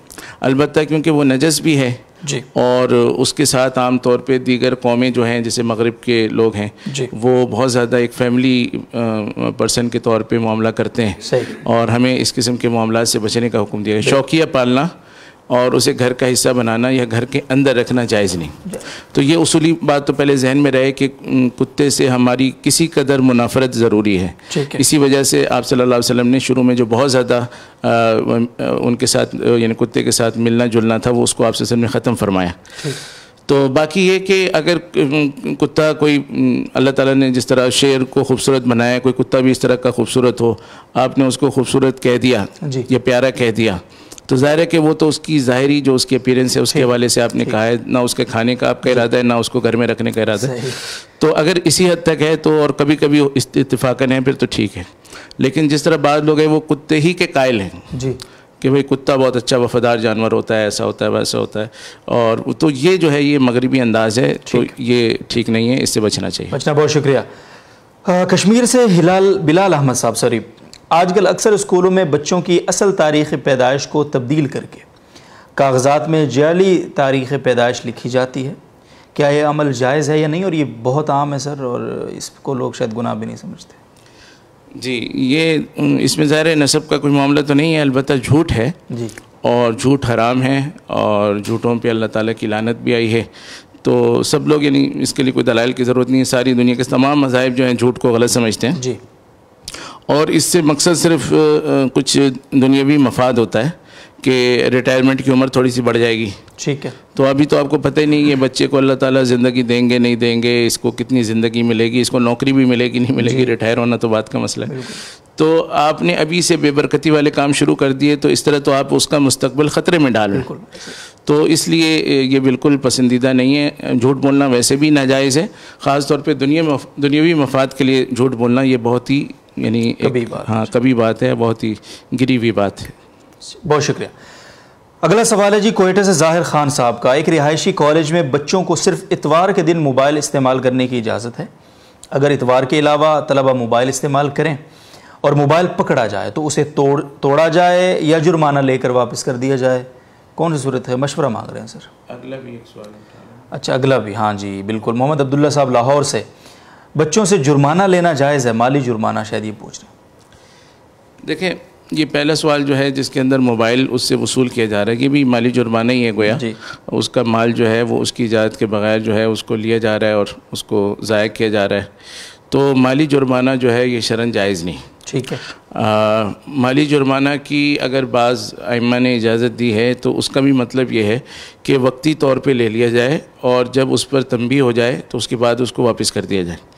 البتہ کیونکہ وہ نجس بھی ہے جی۔ اور اس کے ساتھ عام طور پہ دیگر قومیں جو ہیں جیسے مغرب کے لوگ ہیں جی۔ وہ بہت زیادہ ایک فیملی پرسن کے طور پہ معاملہ کرتے ہیں۔ صحیح۔ اور ہمیں اس قسم کے معاملات سے بچنے کا حکم دیا ہے شوقیہ پالنا اور اسے گھر کا حصہ بنانا یا گھر کے اندر رکھنا جائز نہیں۔ تو یہ اصولی بات تو پہلے ذہن میں رہے کہ کتے سے ہماری کسی قدر منافرت ضروری ہے۔ اسی وجہ سے آپ صلی اللہ علیہ وسلم نے شروع میں جو بہت زیادہ ان کے ساتھ یعنی کتے کے ساتھ ملنا جلنا تھا وہ اس کو آپ صلی اللہ علیہ وسلم نے ختم فرمایا۔ تو باقی یہ کہ اگر کتا کوئی اللہ تعالیٰ نے جس طرح شیر کو خوبصورت بنایا کوئی کتا بھی اس طرح کا خوبصورت ہو آپ نے اس کو خوبصورت کہہ دیا جی۔ یا پیارا کہہ دیا تو ظاہر ہے کہ وہ تو اس کی ظاہری جو اس کی اپیرنس ہے اس کے حوالے سے آپ نے کہا ہے نہ اس کے کھانے کا آپ کا ارادہ ہے نہ اس کو گھر میں رکھنے کا ارادہ ہے۔ تو اگر اسی حد تک ہے تو اور کبھی کبھی اتفاقاً ہے پھر تو ٹھیک ہے۔ لیکن جس طرح بعض لوگ ہیں وہ کتے ہی کے قائل ہیں۔ جی۔ کہ بھئی کتا بہت اچھا وفادار جانور ہوتا ہے ایسا ہوتا ہے ویسا ہوتا ہے۔ اور تو یہ جو ہے یہ مغربی انداز ہے تو یہ ٹھیک نہیں ہے اس سے بچنا چاہیے۔ بچنا بہت شکریہ۔ کشمیر سے ہلال بلال احمد صاحب سوری۔ آج کل اکثر اسکولوں میں بچوں کی اصل تاریخ پیدائش کو تبدیل کر کے کاغذات میں جعلی تاریخ پیدائش لکھی جاتی ہے۔ کیا یہ عمل جائز ہے یا نہیں؟ اور یہ بہت عام ہے سر اور اس کو لوگ شاید گناہ بھی نہیں سمجھتے۔ جی یہ اس میں ظاہر نصب کا کوئی معاملہ تو نہیں ہے البتہ جھوٹ ہے۔ جی۔ اور جھوٹ حرام ہے اور جھوٹوں پہ اللہ تعالیٰ کی لانت بھی آئی ہے۔ تو سب لوگ یعنی اس کے لیے کوئی دلائل کی ضرورت نہیں ہے ساری دنیا کے تمام مذاہب جو ہیں جھوٹ کو غلط سمجھتے ہیں۔ جی۔ اور اس سے مقصد صرف کچھ دنیاوی مفاد ہوتا ہے کہ ریٹائرمنٹ کی عمر تھوڑی سی بڑھ جائے گی۔ ٹھیک ہے۔ تو ابھی تو آپ کو پتہ ہی نہیں ہے بچے کو اللہ تعالیٰ زندگی دیں گے نہیں دیں گے اس کو کتنی زندگی ملے گی اس کو نوکری بھی ملے گی نہیں ملے گی ریٹائر ہونا تو بات کا مسئلہ ہے۔ تو آپ نے ابھی سے بے برکتی والے کام شروع کر دیے تو اس طرح تو آپ اس کا مستقبل خطرے میں ڈال رہے ہیں۔ تو اس لیے یہ بالکل پسندیدہ نہیں ہے۔ جھوٹ بولنا ویسے بھی ناجائز ہے خاص طور پہ دنیا دنیاوی مفاد کے لیے جھوٹ بولنا یہ بہت ہی یعنی کبھی بات ہاں کبھی بات ہے بہت ہی گری ہوئی بات ہے۔ بہت شکریہ۔ اگلا سوال ہے جی کوئٹہ سے ظاہر خان صاحب کا۔ ایک رہائشی کالج میں بچوں کو صرف اتوار کے دن موبائل استعمال کرنے کی اجازت ہے۔ اگر اتوار کے علاوہ طلبہ موبائل استعمال کریں اور موبائل پکڑا جائے تو اسے توڑ توڑا جائے یا جرمانہ لے کر واپس کر دیا جائے۔ کون سی صورت ہے؟ مشورہ مانگ رہے ہیں سر۔ اگلا بھی ایک سوال اچھا اگلا بھی۔ ہاں جی بالکل۔ محمد عبداللہ صاحب لاہور سے۔ بچوں سے جرمانہ لینا جائز ہے مالی جرمانہ شاید یہ پوچھ رہے ہیں۔ دیکھیں یہ پہلا سوال جو ہے جس کے اندر موبائل اس سے وصول کیا جا رہا ہے یہ بھی مالی جرمانہ ہی ہے گویا۔ جی۔ اس کا مال جو ہے وہ اس کی اجازت کے بغیر جو ہے اس کو لیا جا رہا ہے اور اس کو ضائع کیا جا رہا ہے۔ تو مالی جرمانہ جو ہے یہ شرن جائز نہیں۔ ٹھیک ہے۔ مالی جرمانہ کی اگر بعض ائمہ نے اجازت دی ہے تو اس کا بھی مطلب یہ ہے کہ وقتی طور پہ لے لیا جائے اور جب اس پر تنبیہ ہو جائے تو اس کے بعد اس کو واپس کر دیا جائے۔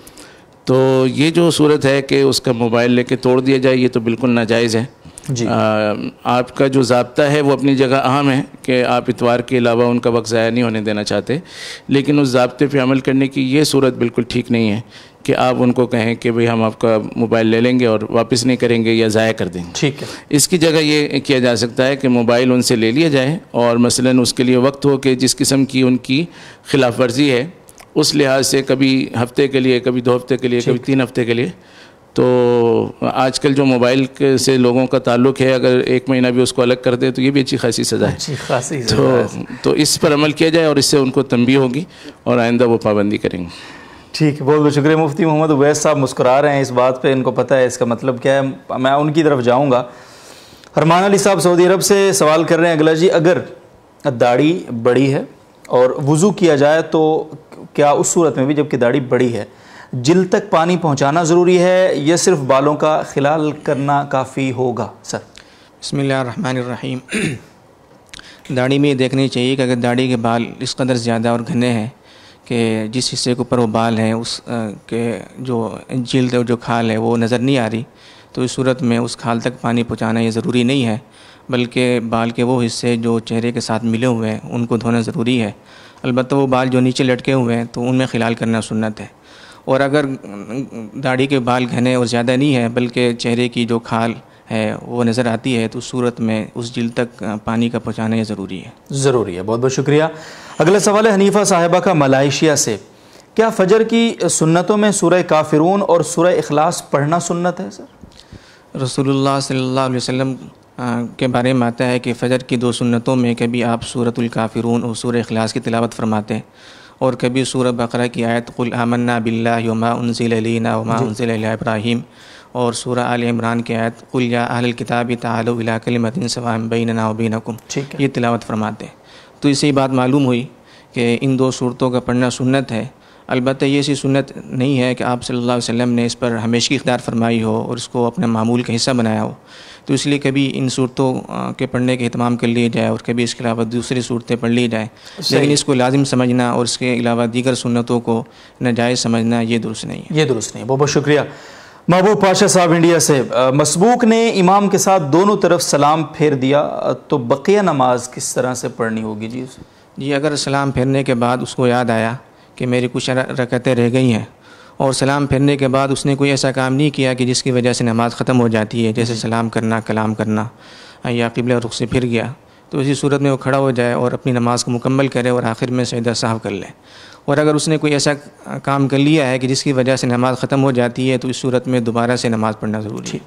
تو یہ جو صورت ہے کہ اس کا موبائل لے کے توڑ دیا جائے یہ تو بالکل ناجائز ہے۔ جی۔ آپ کا جو ضابطہ ہے وہ اپنی جگہ اہم ہے کہ آپ اتوار کے علاوہ ان کا وقت ضائع نہیں ہونے دینا چاہتے۔ لیکن اس ضابطے پہ عمل کرنے کی یہ صورت بالکل ٹھیک نہیں ہے کہ آپ ان کو کہیں کہ بھئی ہم آپ کا موبائل لے لیں گے اور واپس نہیں کریں گے یا ضائع کر دیں گے۔ ٹھیک ہے۔ اس کی جگہ یہ کیا جا سکتا ہے کہ موبائل ان سے لے لیا جائے اور مثلا اس کے لیے وقت ہو کہ جس قسم کی ان کی خلاف ورزی ہے اس لحاظ سے کبھی ہفتے کے لیے کبھی دو ہفتے کے لیے کبھی تین ہفتے کے لیے۔ تو آج کل جو موبائل سے لوگوں کا تعلق ہے اگر ایک مہینہ بھی اس کو الگ کر دے تو یہ بھی اچھی خاصی سزا ہے۔ اچھی خاصی تو تو اس پر عمل کیا جائے اور اس سے ان کو تنبیہ ہوگی اور آئندہ وہ پابندی کریں گے۔ ٹھیک ہے بہت بہت شکریہ مفتی محمد اویس صاحب مسکرا رہے ہیں اس بات پہ ان کو پتہ ہے اس کا مطلب کیا ہے۔ میں ان کی طرف جاؤں گا۔ ارمان علی صاحب سعودی عرب سے سوال کر رہے ہیں اگلا جی اگر داڑھی بڑی ہے اور وضو کیا جائے تو کیا اس صورت میں بھی جبکہ داڑھی بڑی ہے۔ جل تک پانی پہنچانا ضروری ہے یا صرف بالوں کا خلال کرنا کافی ہوگا، سر۔ بسم اللہ الرحمن الرحیم۔ داڑھی میں یہ دیکھنی چاہیے کہ اگر داڑھی کے بال اس قدر زیادہ اور گھنے ہیں کہ جس حصے کے اوپر وہ بال ہیں، اس کے جو جلد جو کھال ہے، وہ نظر نہیں آ رہی، تو اس صورت میں اس کھال تک پانی پہنچانا یہ ضروری نہیں ہے، بلکہ بال کے وہ حصے جو چہرے کے ساتھ ملے ہوئے ہیں، ان کو دھونا ضروری ہے۔ البتہ وہ بال جو نیچے لٹکے ہوئے ہیں تو ان میں خلال کرنا سنت ہے۔ اور اگر داڑھی کے بال گھنے اور زیادہ نہیں ہے بلکہ چہرے کی جو کھال ہے وہ نظر آتی ہے تو صورت میں اس جلد تک پانی کا پہنچانا یہ ضروری ہے۔ ضروری ہے بہت بہت شکریہ۔ اگلا سوال ہے حنیفہ صاحبہ کا ملائیشیا سے۔ کیا فجر کی سنتوں میں سورہ کافرون اور سورہ اخلاص پڑھنا سنت ہے سر؟ رسول اللہ صلی اللہ علیہ وسلم کے بارے میں آتا ہے کہ فجر کی دو سنتوں میں کبھی آپ صورت الکافرون اور سورہ اخلاص کی تلاوت فرماتے ہیں اور کبھی سورہ بقرہ کی آیت قل آمنا باللہ وما انزل علینا وما انزل علی ابراہیم اور سورہ آل عمران کی آیت قل یا اہل الکتاب تعالوا الى کلمت سواء بیننا و بینکم یہ تلاوت فرماتے ہیں۔ تو اس سے یہ بات معلوم ہوئی کہ ان دو صورتوں کا پڑھنا سنت ہے۔ البتہ یہ ایسی سنت نہیں ہے کہ آپ صلی اللہ علیہ وسلم نے اس پر ہمیشہ اختیار فرمائی ہو اور اس کو اپنے معمول کا حصہ بنایا ہو۔ تو اس لیے کبھی ان صورتوں کے پڑھنے کے اہتمام کر لیے جائے اور کبھی اس کے علاوہ دوسری صورتیں پڑھ لی جائیں۔ لیکن اس کو لازم سمجھنا اور اس کے علاوہ دیگر سنتوں کو ناجائز سمجھنا یہ درست نہیں ہے۔ یہ درست نہیں بہت بہت شکریہ۔ محبوب پاشا صاحب انڈیا سے مسبوق نے امام کے ساتھ دونوں طرف سلام پھیر دیا۔ تو بقیہ نماز کس طرح سے پڑھنی ہوگی جی جی اگر سلام پھیرنے کے بعد اس کو یاد آیا کہ میری کچھ رکعتیں رہ گئی ہیں اور سلام پھیرنے کے بعد اس نے کوئی ایسا کام نہیں کیا کہ جس کی وجہ سے نماز ختم ہو جاتی ہے، جیسے سلام کرنا، کلام کرنا، یا قبل رخ سے پھر گیا۔ تو اسی صورت میں وہ کھڑا ہو جائے اور اپنی نماز کو مکمل کرے اور آخر میں سیدہ صاحب کر لے۔ اور اگر اس نے کوئی ایسا کام کر لیا ہے کہ جس کی وجہ سے نماز ختم ہو جاتی ہے، تو اس صورت میں دوبارہ سے نماز پڑھنا ضروری ہے۔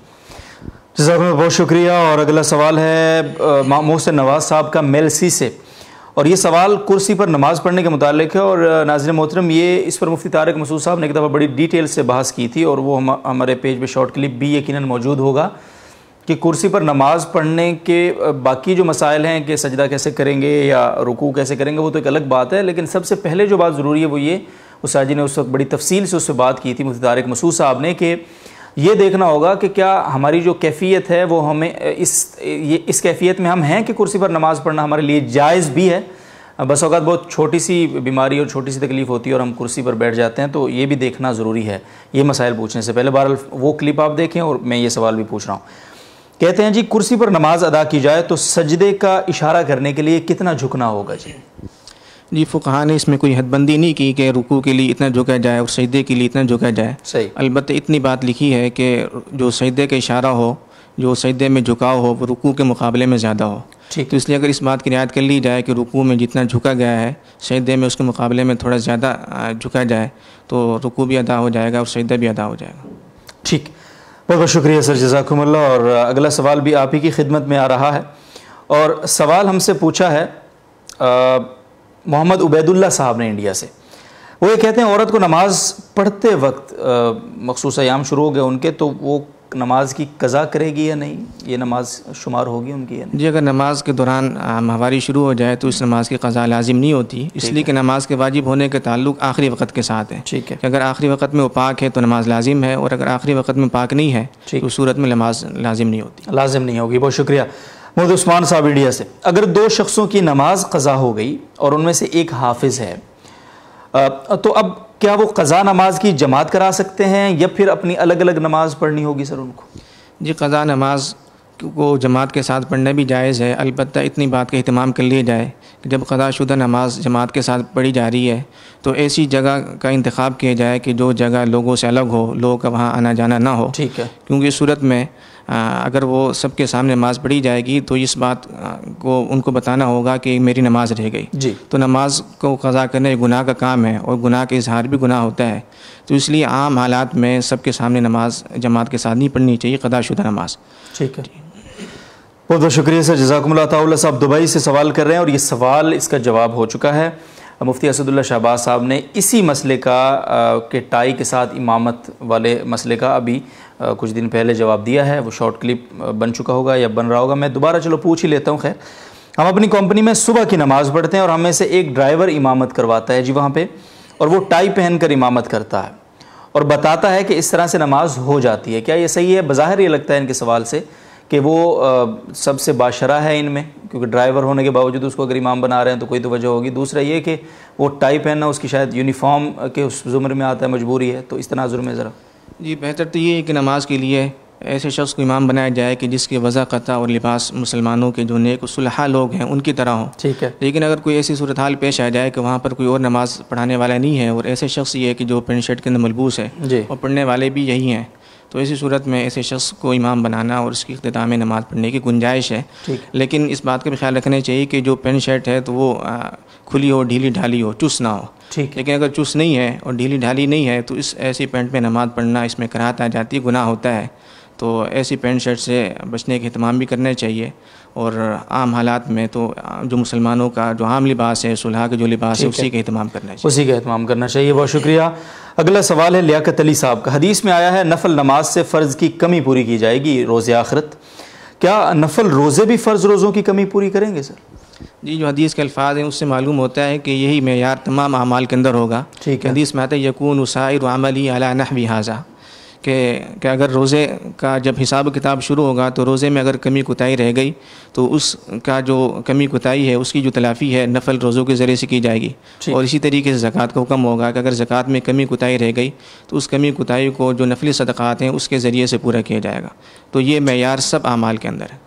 جزاک بہت شکریہ۔ اور اگلا سوال ہے محسن نواز صاحب کا میلسی سے۔ اور یہ سوال کرسی پر نماز پڑھنے کے متعلق ہے اور ناظرین محترم، یہ اس پر مفتی طارق مسعود صاحب نے ایک دفعہ بڑی ڈیٹیل سے بحث کی تھی اور وہ ہمارے پیج پہ شارٹ کلپ بھی یقیناً موجود ہوگا کہ کرسی پر نماز پڑھنے کے باقی جو مسائل ہیں کہ سجدہ کیسے کریں گے یا رکوع کیسے کریں گے، وہ تو ایک الگ بات ہے، لیکن سب سے پہلے جو بات ضروری ہے وہ یہ اساجی نے اس وقت بڑی تفصیل سے اس سے بات کی تھی مفتی طارق مسعود صاحب نے کہ یہ دیکھنا ہوگا کہ کیا ہماری جو کیفیت ہے وہ ہمیں اس، یہ اس کیفیت میں ہم ہیں کہ کرسی پر نماز پڑھنا ہمارے لیے جائز بھی ہے؟ بس اوقات بہت چھوٹی سی بیماری اور چھوٹی سی تکلیف ہوتی ہے اور ہم کرسی پر بیٹھ جاتے ہیں تو یہ بھی دیکھنا ضروری ہے، یہ مسائل پوچھنے سے۔ پہلے بہرحال وہ کلپ آپ دیکھیں اور میں یہ سوال بھی پوچھ رہا ہوں۔ کہتے ہیں جی کرسی پر نماز ادا کی جائے تو سجدے کا اشارہ کرنے کے لیے کتنا جھکنا ہوگا جی؟ جی فقہ نے اس میں کوئی حد بندی نہیں کی کہ رکوع کے لیے اتنا جھکا جائے اور سجدے کے لیے اتنا جھکا جائے۔ صحیح۔ البتہ اتنی بات لکھی ہے کہ جو سجدے کا اشارہ ہو جو سجدے میں جھکاؤ ہو وہ رکوع کے مقابلے میں زیادہ ہو۔ ٹھیک۔ تو اس لیے اگر اس بات کی رعایت کر لی جائے کہ رکوع میں جتنا جھکا گیا ہے سجدے میں اس کے مقابلے میں تھوڑا زیادہ جھکا جائے تو رکوع بھی ادا ہو جائے گا اور سجدہ بھی ادا ہو جائے گا۔ ٹھیک۔ بہت بہت شکریہ سر جزاکم اللہ۔ اور اگلا سوال بھی آپ ہی کی خدمت میں آ رہا ہے۔ اور سوال ہم سے پوچھا ہے محمد عبید اللہ صاحب نے انڈیا سے۔ وہ یہ کہتے ہیں عورت کو نماز پڑھتے وقت مخصوص ایام شروع ہو گئے ان کے تو وہ نماز کی قضا کرے گی یا نہیں؟ یہ نماز شمار ہوگی ان کی یا نہیں؟ جی اگر نماز کے دوران ماہواری شروع ہو جائے تو اس نماز کی قضا لازم نہیں ہوتی۔ اس لیے کہ نماز کے واجب ہونے کے تعلق آخری وقت کے ساتھ ہے۔ ٹھیک ہے۔ اگر آخری وقت میں وہ پاک ہے تو نماز لازم ہے اور اگر آخری وقت میں پاک نہیں ہے تو صورت میں نماز لازم نہیں ہوتی۔ لازم نہیں ہوگی۔ بہت شکریہ۔ محمد عثمان صاحب انڈیا سے۔ اگر دو شخصوں کی نماز قضا ہو گئی اور ان میں سے ایک حافظ ہے تو اب کیا وہ قضا نماز کی جماعت کرا سکتے ہیں یا پھر اپنی الگ الگ نماز پڑھنی ہوگی سر ان کو؟ جی قضا نماز کو جماعت کے ساتھ پڑھنا بھی جائز ہے۔ البتہ اتنی بات کا اہتمام کر لیا جائے کہ جب قضا شدہ نماز جماعت کے ساتھ پڑھی جا رہی ہے تو ایسی جگہ کا انتخاب کیا جائے کہ جو جگہ لوگوں سے الگ ہو لوگوں کا وہاں آنا جانا نہ ہو۔ ٹھیک ہے۔ کیونکہ اس صورت میں اگر وہ سب کے سامنے نماز پڑھی جائے گی تو اس بات کو ان کو بتانا ہوگا کہ میری نماز رہ گئی۔ جی۔ تو نماز کو قضا کرنے گناہ کا کام ہے اور گناہ کا اظہار بھی گناہ ہوتا ہے۔ تو اس لیے عام حالات میں سب کے سامنے نماز جماعت کے ساتھ نہیں پڑھنی چاہیے قضا شدہ نماز۔ ٹھیک ہے۔ بہت بہت شکریہ سر جزاکم اللہ تعالیٰ۔ صاحب دبئی سے سوال کر رہے ہیں اور یہ سوال اس کا جواب ہو چکا ہے۔ مفتی اسد اللہ شہباز صاحب نے اسی مسئلے کا کہ ٹائی کے ساتھ امامت والے مسئلے کا ابھی کچھ دن پہلے جواب دیا ہے، وہ شارٹ کلپ بن چکا ہوگا یا بن رہا ہوگا، میں دوبارہ چلو پوچھ ہی لیتا ہوں، خیر۔ ہم اپنی کمپنی میں صبح کی نماز پڑھتے ہیں اور ہمیں سے ایک ڈرائیور امامت کرواتا ہے جی وہاں پہ، اور وہ ٹائی پہن کر امامت کرتا ہے۔ اور بتاتا ہے کہ اس طرح سے نماز ہو جاتی ہے۔ کیا یہ صحیح ہے؟ بظاہر یہ لگتا ہے ان کے سوال سے کہ وہ سب سے باشرہ ہے ان میں، کیونکہ ڈرائیور ہونے کے باوجود اس کو اگر امام بنا رہے ہیں تو کوئی تو وجہ ہوگی۔ دوسرا یہ کہ وہ ٹائی پہننا، اس کی شاید یونیفارم کے اس زمر میں آتا ہے، مجبوری ہے، تو اس تناظر میں ذرا۔ جی بہتر تو یہ ہے کہ نماز کے لیے ایسے شخص کو امام بنایا جائے کہ جس کی وضع قطع اور لباس مسلمانوں کے جو نیک صلحہ لوگ ہیں ان کی طرح ہوں۔ ٹھیک ہے۔ لیکن اگر کوئی ایسی صورتحال پیش آ جائے کہ وہاں پر کوئی اور نماز پڑھانے والا نہیں ہے اور ایسے شخص یہ ہے کہ جو پینٹ شرٹ کے اندر ملبوس ہے جی۔ اور پڑھنے والے بھی یہی ہیں تو ایسی صورت میں ایسے شخص کو امام بنانا اور اس کی اختتام نماز پڑھنے کی گنجائش ہے۔ لیکن اس بات کا بھی خیال رکھنا چاہیے کہ جو پینٹ شرٹ ہے تو وہ کھلی ہو ڈھیلی ڈھالی ہو چس نہ ہو۔ لیکن اگر چس نہیں ہے اور ڈھیلی ڈھالی نہیں ہے تو اس ایسی پینٹ میں نماز پڑھنا اس میں کراہت آ جاتی ہے گناہ ہوتا ہے۔ تو ایسی پینٹ شرٹ سے بچنے کے اہتمام بھی کرنا چاہیے۔ اور عام حالات میں تو جو مسلمانوں کا جو عام لباس ہے صلحہ کے جو لباس ہے اسی کا اہتمام کرنا چاہیے۔ اسی کا اہتمام کرنا چاہیے۔ بہت شکریہ۔ اگلا سوال ہے لیاقت علی صاحب کا۔ حدیث میں آیا ہے نفل نماز سے فرض کی کمی پوری کی جائے گی روز آخرت۔ کیا نفل روزے بھی فرض روزوں کی کمی پوری کریں گے سر؟ جی جو حدیث کے الفاظ ہیں اس سے معلوم ہوتا ہے کہ یہی معیار تمام اعمال کے اندر ہوگا۔ ٹھیک ہے۔ حدیث میں آتا ہے یقون اسائر عملی علی نحوی حاضہ کہ کہ اگر روزے کا جب حساب کتاب شروع ہوگا تو روزے میں اگر کمی کوتاہی رہ گئی تو اس کا جو کمی کوتاہی ہے اس کی جو تلافی ہے نفل روزوں کے ذریعے سے کی جائے گی اور اسی طریقے سے زکوٰۃ کا حکم ہوگا کہ اگر زکوٰۃ میں کمی کوتاہی رہ گئی تو اس کمی کوتاہی کو جو نفلی صدقات ہیں اس کے ذریعے سے پورا کیا جائے گا۔ تو یہ معیار سب اعمال کے اندر ہے۔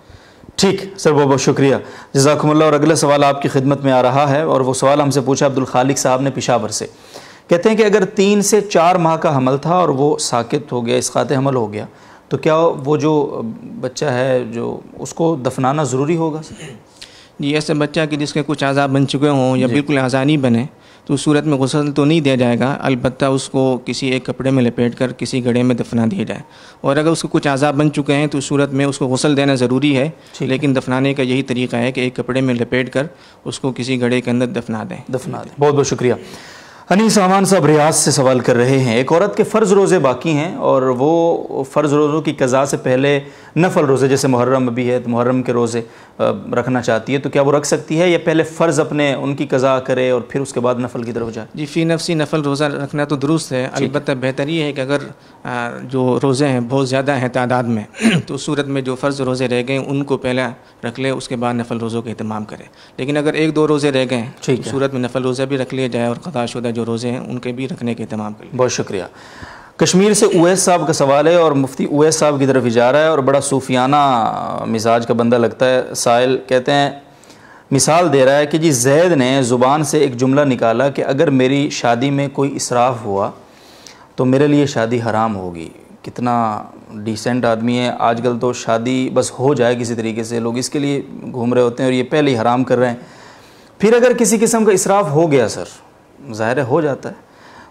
ٹھیک سر بہت بہت شکریہ۔ جزاکم اللہ اور اگلا سوال آپ کی خدمت میں آ رہا ہے اور وہ سوال ہم سے پوچھا عبد الخالق صاحب نے پشاور سے۔ کہتے ہیں کہ اگر تین سے چار ماہ کا حمل تھا اور وہ ساکت ہو گیا اسقاط حمل ہو گیا تو کیا وہ جو بچہ ہے جو اس کو دفنانا ضروری ہوگا؟ جی ایسے بچہ کہ جس کے کچھ اعضاء بن چکے ہوں یا بالکل اعضاء نہیں بنے تو اس صورت میں غسل تو نہیں دیا جائے گا البتہ اس کو کسی ایک کپڑے میں لپیٹ کر کسی گڑھے میں دفنا دیا جائے۔ اور اگر اس کو کچھ اعضاء بن چکے ہیں تو اس صورت میں اس کو غسل دینا ضروری ہے۔ لیکن دفنانے کا یہی طریقہ ہے کہ ایک کپڑے میں لپیٹ کر اس کو کسی گڑھے کے اندر دفنا دیں۔ دفنا دیں۔ بہت بہت شکریہ۔ انیس سامان صاحب ریاض سے سوال کر رہے ہیں۔ ایک عورت کے فرض روزے باقی ہیں اور وہ فرض روزوں کی قضاء سے پہلے نفل روزے جیسے محرم ابھی ہے تو محرم کے روزے رکھنا چاہتی ہے تو کیا وہ رکھ سکتی ہے یا پہلے فرض اپنے ان کی قضاء کرے اور پھر اس کے بعد نفل کی طرف جائے؟ جی فی نفسی نفل روزہ رکھنا تو درست ہے۔ البتہ بہتر یہ ہے کہ اگر جو روزے ہیں بہت زیادہ ہیں تعداد میں تو اس صورت میں جو فرض روزے رہ گئے ان کو پہلے رکھ لے اس کے بعد نفل روزوں کا اہتمام کرے۔ لیکن اگر ایک دو روزے رہ گئے صورت میں نفل روزہ بھی رکھ لیا جائے اور قضا شدہ جو روزے ہیں، ان کے بھی رکھنے کا اہتمام کرے بہت شکریہ۔ کشمیر سے اویس صاحب کا سوال ہے اور مفتی اویس صاحب کی طرف ہی جا رہا ہے اور بڑا صوفیانہ مزاج کا بندہ لگتا ہے۔ سائل کہتے ہیں، مثال دے رہا ہے کہ جی زید نے زبان سے ایک جملہ نکالا کہ اگر میری شادی میں کوئی اسراف ہوا تو میرے لیے شادی حرام ہوگی۔ کتنا ڈیسنٹ آدمی ہے۔ آج کل تو شادی بس ہو جائے کسی طریقے سے۔ لوگ اس کے لیے گھوم رہے ہوتے ہیں اور یہ پہلے ہی حرام کر رہے ہیں۔ پھر اگر کسی قسم کا اسراف ہو گیا، سر ظاہر ہو جاتا ہے۔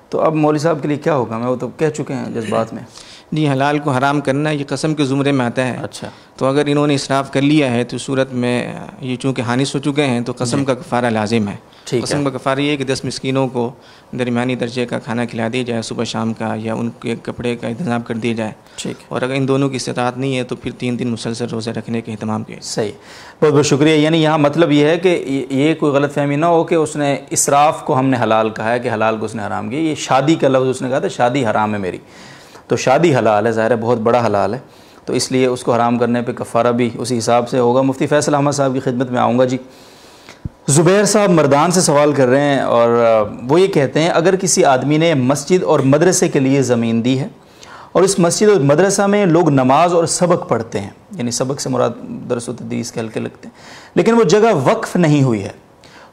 تو اب مولوی صاحب کے لیے کیا ہوگا؟ میں وہ تو کہہ چکے ہیں جذبات میں۔ جی حلال کو حرام کرنا یہ قسم کے زمرے میں آتا ہے۔ اچھا۔ تو اگر انہوں نے اسراف کر لیا ہے تو صورت میں یہ چونکہ حانث ہو چکے ہیں تو قسم کا کفارہ لازم ہے۔ قسم کا کفارہ یہ ہے کہ دس مسکینوں کو درمیانی درجے کا کھانا کھلا دیا جائے صبح شام کا یا ان کے کپڑے کا انتظام کر دیا جائے۔ ٹھیک۔ اور اگر ان دونوں کی استطاعت نہیں ہے تو پھر تین دن مسلسل روزے رکھنے کے اہتمام کیے صحیح۔ بہت بہت شکریہ۔ یعنی یہاں مطلب یہ ہے کہ یہ کوئی غلط فہمی نہ ہو کہ اس نے اسراف کو ہم نے حلال کہا ہے کہ حلال کو اس نے حرام کیا۔ یہ شادی کا لفظ اس نے کہا تھا شادی حرام ہے میری۔ تو شادی حلال ہے، ظاہر ہے بہت بڑا حلال ہے۔ تو اس لیے اس کو حرام کرنے پہ کفارہ بھی اسی حساب سے ہوگا۔ مفتی فیصل احمد صاحب کی خدمت میں آؤں گا جی۔ زبیر صاحب مردان سے سوال کر رہے ہیں اور وہ یہ کہتے ہیں، اگر کسی آدمی نے مسجد اور مدرسے کے لیے زمین دی ہے اور اس مسجد اور مدرسہ میں لوگ نماز اور سبق پڑھتے ہیں یعنی سبق سے مراد درس و تدریس کے ہلکے لگتے ہیں، لیکن وہ جگہ وقف نہیں ہوئی ہے،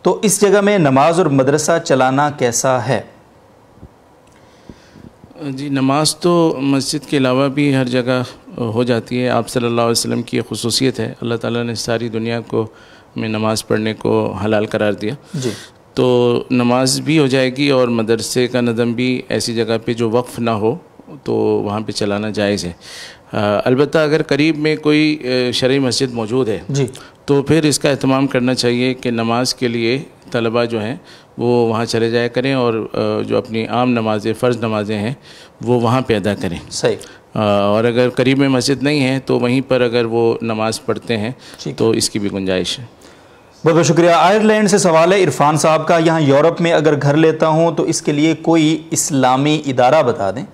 تو اس جگہ میں نماز اور مدرسہ چلانا کیسا ہے؟ جی نماز تو مسجد کے علاوہ بھی ہر جگہ ہو جاتی ہے۔ آپ صلی اللہ علیہ وسلم کی یہ خصوصیت ہے۔ اللہ تعالیٰ نے ساری دنیا کو میں نماز پڑھنے کو حلال قرار دیا۔ جی۔ تو نماز بھی ہو جائے گی اور مدرسے کا نظم بھی ایسی جگہ پہ جو وقف نہ ہو تو وہاں پہ چلانا جائز ہے۔ البتہ اگر قریب میں کوئی شرعی مسجد موجود ہے جی۔ تو پھر اس کا اہتمام کرنا چاہیے کہ نماز کے لیے طلباء جو ہیں وہ وہاں چلے جایا کریں اور جو اپنی عام نمازیں فرض نمازیں ہیں وہ وہاں پہ ادا کریں۔ صحیح۔ اور اگر قریب میں مسجد نہیں ہے تو وہیں پر اگر وہ نماز پڑھتے ہیں تو اس کی بھی گنجائش ہے۔ بہت بہت شکریہ۔ آئرلینڈ سے سوال ہے عرفان صاحب کا یہاں یورپ میں اگر گھر لیتا ہوں تو اس کے لیے کوئی اسلامی ادارہ بتا دیں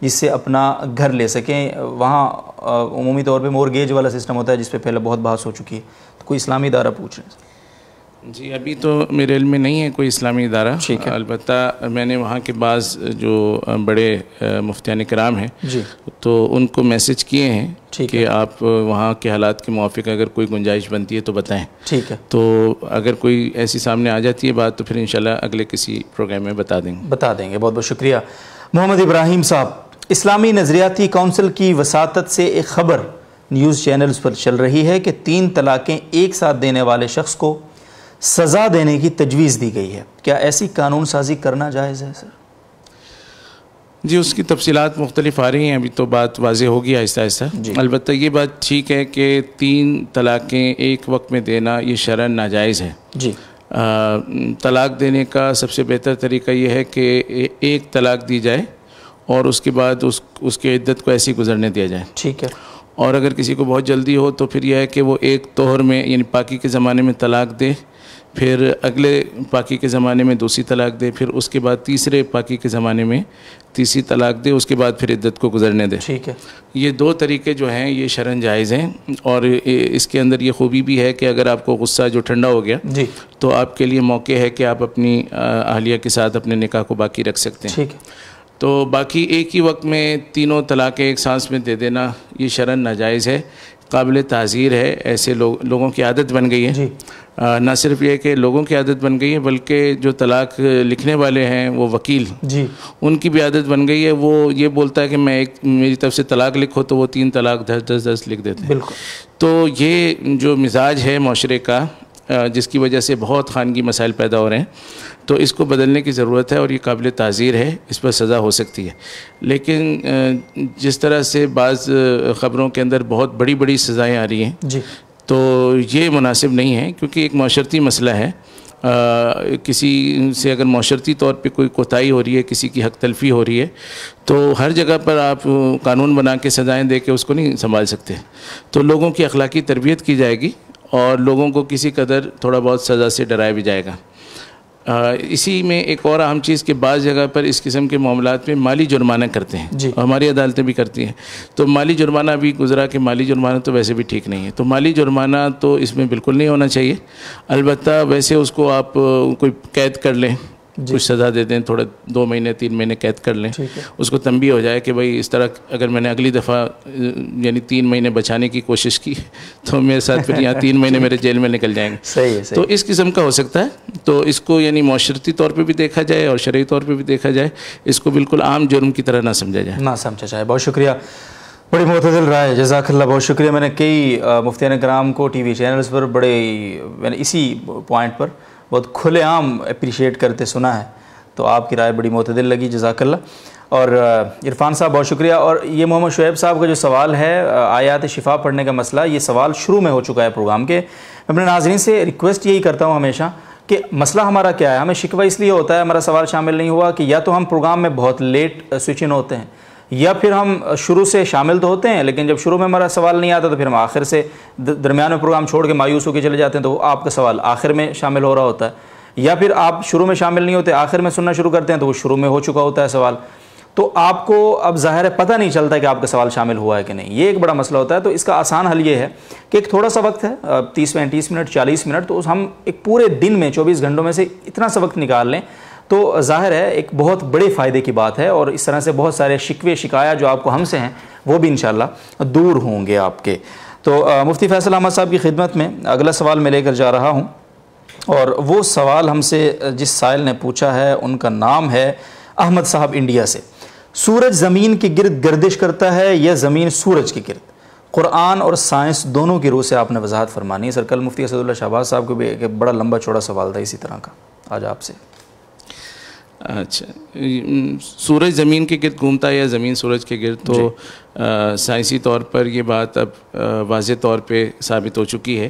جس سے اپنا گھر لے سکیں۔ وہاں عمومی طور پہ مورگیج والا سسٹم ہوتا ہے جس پہ پہلے بہت بحث ہو چکی ہے۔ تو کوئی اسلامی ادارہ پوچھ رہے ہیں۔ جی ابھی تو میرے علم میں نہیں ہے کوئی اسلامی ادارہ البتہ میں نے وہاں کے بعض جو بڑے مفتیان کرام ہیں جی۔ تو ان کو میسج کیے ہیں کہ آپ وہاں کے حالات کے موافق اگر کوئی گنجائش بنتی ہے تو بتائیں۔ ٹھیک ہے۔ تو اگر کوئی ایسی سامنے آ جاتی ہے بات تو پھر انشاءاللہ اگلے کسی پروگرام میں بتا دیں گے۔ بتا دیں گے۔ بہت بہت شکریہ۔ محمد ابراہیم صاحب اسلامی نظریاتی کونسل کی وساطت سے ایک خبر نیوز چینلز پر چل رہی ہے کہ تین طلاقیں ایک ساتھ دینے والے شخص کو سزا دینے کی تجویز دی گئی ہے۔ کیا ایسی قانون سازی کرنا جائز ہے سر؟ جی اس کی تفصیلات مختلف آ رہی ہیں۔ ابھی تو بات واضح ہوگی آہستہ آہستہ۔ جی۔ البتہ یہ بات ٹھیک ہے کہ تین طلاقیں ایک وقت میں دینا یہ شرح ناجائز ہے۔ جی۔ طلاق دینے کا سب سے بہتر طریقہ یہ ہے کہ ایک طلاق دی جائے اور اس کے بعد اس اس کی عدت کو ایسی گزرنے دیا جائے۔ ٹھیک ہے۔ اور اگر کسی کو بہت جلدی ہو تو پھر یہ ہے کہ وہ ایک طور میں یعنی پاکی کے زمانے میں طلاق دے۔ پھر اگلے پاکی کے زمانے میں دوسری طلاق دے پھر اس کے بعد تیسرے پاکی کے زمانے میں تیسری طلاق دے اس کے بعد پھر عدت کو گزرنے دے۔ ٹھیک ہے۔ یہ دو طریقے جو ہیں یہ شرن جائز ہیں اور اس کے اندر یہ خوبی بھی ہے کہ اگر آپ کو غصہ جو ٹھنڈا ہو گیا جی۔ تو آپ کے لیے موقع ہے کہ آپ اپنی اہلیہ کے ساتھ اپنے نکاح کو باقی رکھ سکتے ہیں۔ ٹھیک ہے۔ تو باقی ایک ہی وقت میں تینوں طلاقیں ایک سانس میں دے دینا یہ شرن ناجائز ہے قابل تعزیر ہے ایسے لوگ لوگوں کی عادت بن گئی ہے۔ جی۔ نہ صرف یہ کہ لوگوں کی عادت بن گئی ہے بلکہ جو طلاق لکھنے والے ہیں وہ وکیل جی۔ ان کی بھی عادت بن گئی ہے۔ وہ یہ بولتا ہے کہ میں ایک میری طرف سے طلاق لکھو تو وہ تین طلاق دس دس دس لکھ دیتے ہیں۔ بالکل۔ تو یہ جو مزاج ہے معاشرے کا جس کی وجہ سے بہت خانگی مسائل پیدا ہو رہے ہیں تو اس کو بدلنے کی ضرورت ہے اور یہ قابل تعزیر ہے اس پر سزا ہو سکتی ہے۔ لیکن جس طرح سے بعض خبروں کے اندر بہت بڑی بڑی سزائیں آ رہی ہیں جی۔ تو یہ مناسب نہیں ہے کیونکہ ایک معاشرتی مسئلہ ہے۔ کسی سے اگر معاشرتی طور پہ کوئی کوتاہی ہو رہی ہے، کسی کی حق تلفی ہو رہی ہے، تو ہر جگہ پر آپ قانون بنا کے سزائیں دے کے اس کو نہیں سنبھال سکتے۔ تو لوگوں کی اخلاقی تربیت کی جائے گی اور لوگوں کو کسی قدر تھوڑا بہت سزا سے ڈرایا بھی جائے گا۔ اسی میں ایک اور اہم چیز کہ بعض جگہ پر اس قسم کے معاملات میں مالی جرمانہ کرتے ہیں جی۔ ہماری عدالتیں بھی کرتی ہیں۔ تو مالی جرمانہ بھی گزرا کہ مالی جرمانہ تو ویسے بھی ٹھیک نہیں ہے۔ تو مالی جرمانہ تو اس میں بالکل نہیں ہونا چاہیے۔ البتہ ویسے اس کو آپ کوئی قید کر لیں۔ کچھ سزا دے دیں تھوڑا دو مہینے تین مہینے قید کر لیں۔ اس کو تنبیہ ہو جائے کہ بھائی اس طرح اگر میں نے اگلی دفعہ یعنی تین مہینے بچانے کی کوشش کی تو میرے ساتھ پھر یہاں تین مہینے میرے جیل میں نکل جائیں گے۔ صحیح تو اس قسم کا ہو سکتا ہے۔ تو اس کو یعنی معاشرتی طور پہ بھی دیکھا جائے اور شرعی طور پہ بھی دیکھا جائے اس کو بالکل عام جرم کی طرح نہ سمجھا جائے۔ نہ سمجھا جائے۔ بہت شکریہ۔ بڑی معتدل رائے جزاک اللہ بہت شکریہ۔ میں نے کئی مفتیان کرام کو ٹی وی چینلز پر بڑے میں نے اسی پوائنٹ پر بہت کھلے عام اپریشیٹ کرتے سنا ہے۔ تو آپ کی رائے بڑی معتدل لگی، جزاک اللہ۔ اور عرفان صاحب، بہت شکریہ۔ اور یہ محمد شعیب صاحب کا جو سوال ہے آیات شفا پڑھنے کا مسئلہ، یہ سوال شروع میں ہو چکا ہے پروگرام کے۔ میں اپنے ناظرین سے ریکویسٹ یہی کرتا ہوں ہمیشہ کہ مسئلہ ہمارا کیا ہے؟ ہمیں شکوہ اس لیے ہوتا ہے، ہمارا سوال شامل نہیں ہوا کہ یا تو ہم پروگرام میں بہت لیٹ سوئچ ان ہوتے ہیں۔ یا پھر ہم شروع سے شامل تو ہوتے ہیں، لیکن جب شروع میں ہمارا سوال نہیں آتا تو پھر ہم آخر سے درمیان میں پروگرام چھوڑ کے مایوس ہو کے چلے جاتے ہیں، تو وہ آپ کا سوال آخر میں شامل ہو رہا ہوتا ہے۔ یا پھر آپ شروع میں شامل نہیں ہوتے، آخر میں سننا شروع کرتے ہیں، تو وہ شروع میں ہو چکا ہوتا ہے سوال۔ تو آپ کو اب ظاہر ہے پتہ نہیں چلتا کہ آپ کا سوال شامل ہوا ہے کہ نہیں۔ یہ ایک بڑا مسئلہ ہوتا ہے، تو اس کا آسان حل یہ ہے کہ ایک تھوڑا سا وقت ہے تیس پینتیس منٹ، چالیس منٹ، تو ہم ایک پورے دن میں چوبیس گھنٹوں میں سے اتنا سا وقت نکال لیں تو ظاہر ہے ایک بہت بڑے فائدے کی بات ہے اور اس طرح سے بہت سارے شکوے شکایا جو آپ کو ہم سے ہیں، وہ بھی انشاءاللہ دور ہوں گے آپ کے۔ تو مفتی فیصل احمد صاحب کی خدمت میں اگلا سوال میں لے کر جا رہا ہوں۔ اور وہ سوال ہم سے، جس سائل نے پوچھا ہے، ان کا نام ہے احمد صاحب انڈیا سے۔ سورج زمین کے گرد گردش کرتا ہے یا زمین سورج کے گرد؟ قرآن اور سائنس دونوں کی روح سے آپ نے وضاحت فرمانی ہے۔ سر، کل مفتی اسد اللہ شہباز صاحب کو بھی ایک بڑا لمبا چوڑا سوال تھا اسی طرح کا۔ آج آپ سے۔ اچھا سورج زمین کے گرد گھومتا ہے یا زمین سورج کے گرد؟ تو سائنسی طور پر یہ بات اب واضح طور پہ ثابت ہو چکی ہے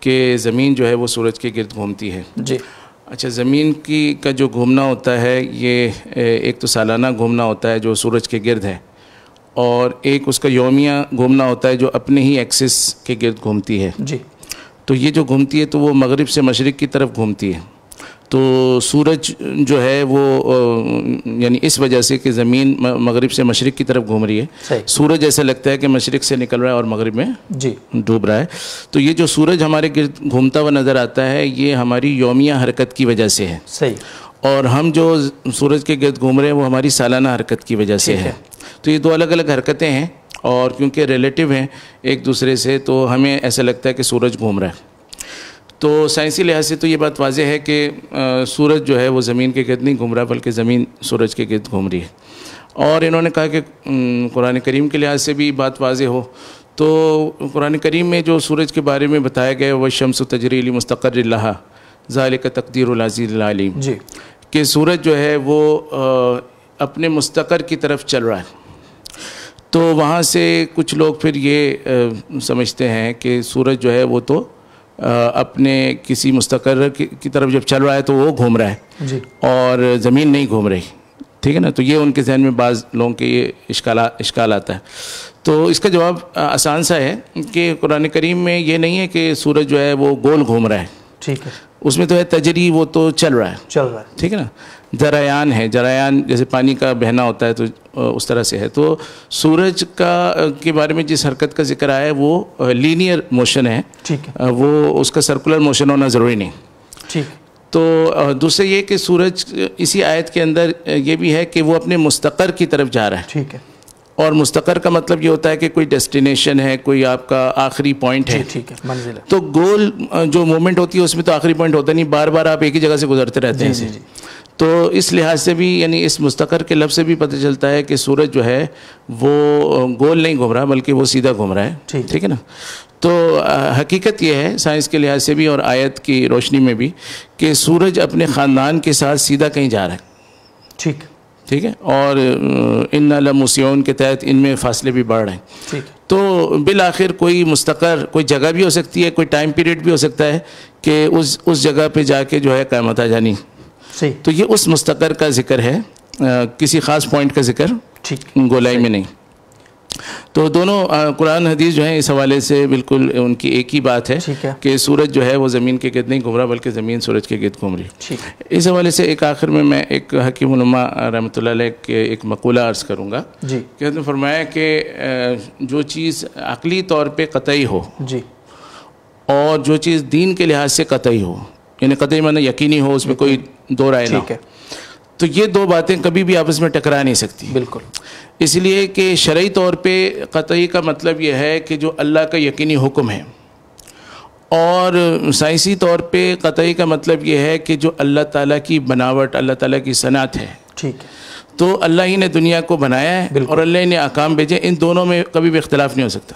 کہ زمین جو ہے وہ سورج کے گرد گھومتی ہے۔ جی۔ اچھا زمین کی کا جو گھومنا ہوتا ہے یہ ایک تو سالانہ گھومنا ہوتا ہے جو سورج کے گرد ہے اور ایک اس کا یومیہ گھومنا ہوتا ہے جو اپنے ہی ایکسس کے گرد گھومتی ہے۔ جی۔ تو یہ جو گھومتی ہے تو وہ مغرب سے مشرق کی طرف گھومتی ہے۔ تو سورج جو ہے وہ یعنی اس وجہ سے کہ زمین مغرب سے مشرق کی طرف گھوم رہی ہے۔ سورج ایسا لگتا ہے کہ مشرق سے نکل رہا ہے اور مغرب میں جی۔ ڈوب رہا ہے۔ تو یہ جو سورج ہمارے گرد گھومتا ہوا نظر آتا ہے یہ ہماری یومیہ حرکت کی وجہ سے ہے۔ صحیح۔ اور ہم جو سورج کے گرد گھوم رہے ہیں وہ ہماری سالانہ حرکت کی وجہ سے ہے۔ تو یہ دو الگ الگ حرکتیں ہیں اور کیونکہ ریلیٹیو ہیں ایک دوسرے سے تو ہمیں ایسا لگتا ہے کہ سورج گھوم رہا ہے۔ تو سائنسی لحاظ سے تو یہ بات واضح ہے کہ سورج جو ہے وہ زمین کے گرد نہیں گھوم رہا بلکہ زمین سورج کے گرد گھوم رہی ہے۔ اور انہوں نے کہا کہ قرآن کریم کے لحاظ سے بھی بات واضح ہو۔ تو قرآن کریم میں جو سورج کے بارے میں بتایا گیا وہ شمس و تجری علی مستقر اللہ ظال کا تقدیر العزیز العلیم۔ جی۔ کہ سورج جو ہے وہ اپنے مستقر کی طرف چل رہا ہے۔ تو وہاں سے کچھ لوگ پھر یہ سمجھتے ہیں کہ سورج جو ہے وہ تو اپنے کسی مستقر کی طرف جب چل رہا ہے تو وہ گھوم رہا ہے جی۔ اور زمین نہیں گھوم رہی ٹھیک ہے نا؟ تو یہ ان کے ذہن میں بعض لوگوں کے یہ اشکال آتا ہے۔ تو اس کا جواب آسان سا ہے کہ قرآن کریم میں یہ نہیں ہے کہ سورج جو ہے وہ گول گھوم رہا ہے۔ ٹھیک ہے۔ اس میں تو ہے تجری وہ تو چل رہا ہے۔ چل رہا ہے۔ ٹھیک ہے نا؟ جریان ہے جریان جیسے پانی کا بہنا ہوتا ہے تو اس طرح سے ہے۔ تو سورج کا کے بارے میں جس حرکت کا ذکر آیا ہے وہ لینئر موشن ہے۔ ٹھیک ہے۔ وہ اس کا سرکولر موشن ہونا ضروری نہیں۔ ٹھیک۔ تو دوسرے یہ کہ سورج اسی آیت کے اندر یہ بھی ہے کہ وہ اپنے مستقر کی طرف جا رہا ہے۔ ٹھیک ہے۔ اور مستقر کا مطلب یہ ہوتا ہے کہ کوئی ڈیسٹینیشن ہے کوئی آپ کا آخری پوائنٹ ہے۔ ٹھیک ہے۔ منزل تو گول جو مومنٹ ہوتی ہے اس میں تو آخری پوائنٹ ہوتا نہیں۔ بار بار آپ ایک ہی جگہ سے گزرتے رہتے ہیں۔ جی جی۔ تو اس لحاظ سے بھی یعنی اس مستقر کے لفظ سے بھی پتہ چلتا ہے کہ سورج جو ہے وہ گول نہیں گھوم رہا بلکہ وہ سیدھا گھوم رہا ہے۔ ٹھیک۔ ہے نا؟ تو حقیقت یہ ہے سائنس کے لحاظ سے بھی اور آیت کی روشنی میں بھی کہ سورج اپنے خاندان کے ساتھ سیدھا کہیں جا رہا ہے۔ ٹھیک۔ ٹھیک ہے؟ اور ان لمسیون کے تحت ان میں فاصلے بھی بڑھ رہے ہیں۔ ٹھیک۔ تو بالآخر کوئی مستقر کوئی جگہ بھی ہو سکتی ہے کوئی ٹائم پیریڈ بھی ہو سکتا ہے کہ اس اس جگہ پہ جا کے جو ہے قیامت آ جانی۔ صحیح تو یہ اس مستقر کا ذکر ہے کسی خاص پوائنٹ کا ذکر ٹھیک۔ گولائی میں نہیں۔ تو دونوں قرآن حدیث جو ہیں اس حوالے سے بالکل ان کی ایک ہی بات ہے کہ سورج جو ہے وہ زمین کے گرد نہیں گھوم رہا بلکہ زمین سورج کے گرد گھوم رہی اس حوالے سے ایک آخر میں میں ایک حکیم علماء رحمۃ اللہ علیہ کے ایک مقولہ عرض کروں گا جی۔ کہ نے فرمایا کہ جو چیز عقلی طور پہ قطعی ہو جی۔ اور جو چیز دین کے لحاظ سے قطعی ہو یعنی قطعی معنی یقینی ہو اس میں کوئی دو رائے نہ ہے۔ تو یہ دو باتیں کبھی بھی آپس میں ٹکرا نہیں سکتی۔ بالکل۔ اس لیے کہ شرعی طور پہ قطعی کا مطلب یہ ہے کہ جو اللہ کا یقینی حکم ہے۔ اور سائنسی طور پہ قطعی کا مطلب یہ ہے کہ جو اللہ تعالیٰ کی بناوٹ اللہ تعالیٰ کی صنعت ہے۔ ٹھیک ہے۔ تو اللہ ہی نے دنیا کو بنایا ہے اور اللہ نے احکام بھیجے ان دونوں میں کبھی بھی اختلاف نہیں ہو سکتا۔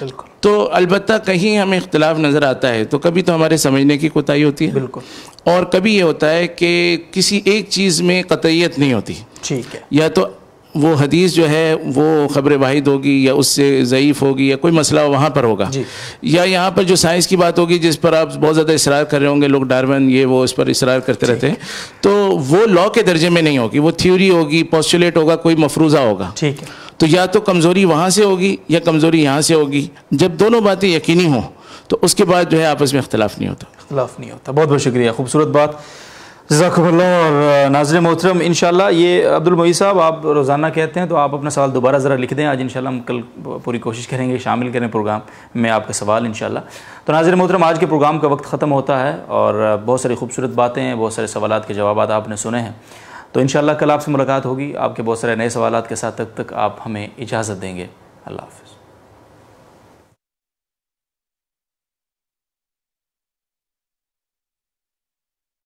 بالکل۔ تو البتہ کہیں ہمیں اختلاف نظر آتا ہے تو کبھی تو ہمارے سمجھنے کی کوتاہی ہوتی ہے۔ بالکل۔ اور کبھی یہ ہوتا ہے کہ کسی ایک چیز میں قطعیت نہیں ہوتی۔ ٹھیک ہے۔ یا تو وہ حدیث جو ہے وہ خبر واحد ہوگی یا اس سے ضعیف ہوگی یا کوئی مسئلہ وہاں پر ہوگا جی۔ یا یہاں پر جو سائنس کی بات ہوگی جس پر آپ بہت زیادہ اصرار کر رہے ہوں گے لوگ ڈارون یہ وہ اس پر اصرار کرتے رہتے ہیں۔ تو وہ لا کے درجے میں نہیں ہوگی وہ تھیوری ہوگی پوسچولیٹ ہوگا کوئی مفروضہ ہوگا۔ ٹھیک ہے۔ تو یا تو کمزوری وہاں سے ہوگی یا کمزوری یہاں سے ہوگی۔ جب دونوں باتیں یقینی ہوں تو اس کے بعد جو ہے آپس میں اختلاف نہیں ہوتا۔ اختلاف نہیں ہوتا۔ بہت بہت شکریہ خوبصورت بات۔ جزاکم اللہ، اور ناظر محترم، انشاءاللہ یہ عبدالمعی صاحب آپ روزانہ کہتے ہیں تو آپ اپنا سوال دوبارہ ذرا لکھ دیں۔ آج انشاءاللہ ہم کل پوری کوشش کریں گے، شامل کریں پروگرام میں آپ کا سوال، انشاءاللہ۔ تو ناظر محترم، آج کے پروگرام کا وقت ختم ہوتا ہے اور بہت ساری خوبصورت باتیں ہیں، بہت سارے سوالات کے جوابات آپ نے سنے ہیں۔ تو انشاءاللہ کل آپ سے ملاقات ہوگی۔ آپ کے بہت سارے نئے سوالات کے ساتھ تک تک آپ ہمیں اجازت دیں گے۔ اللہ حافظ۔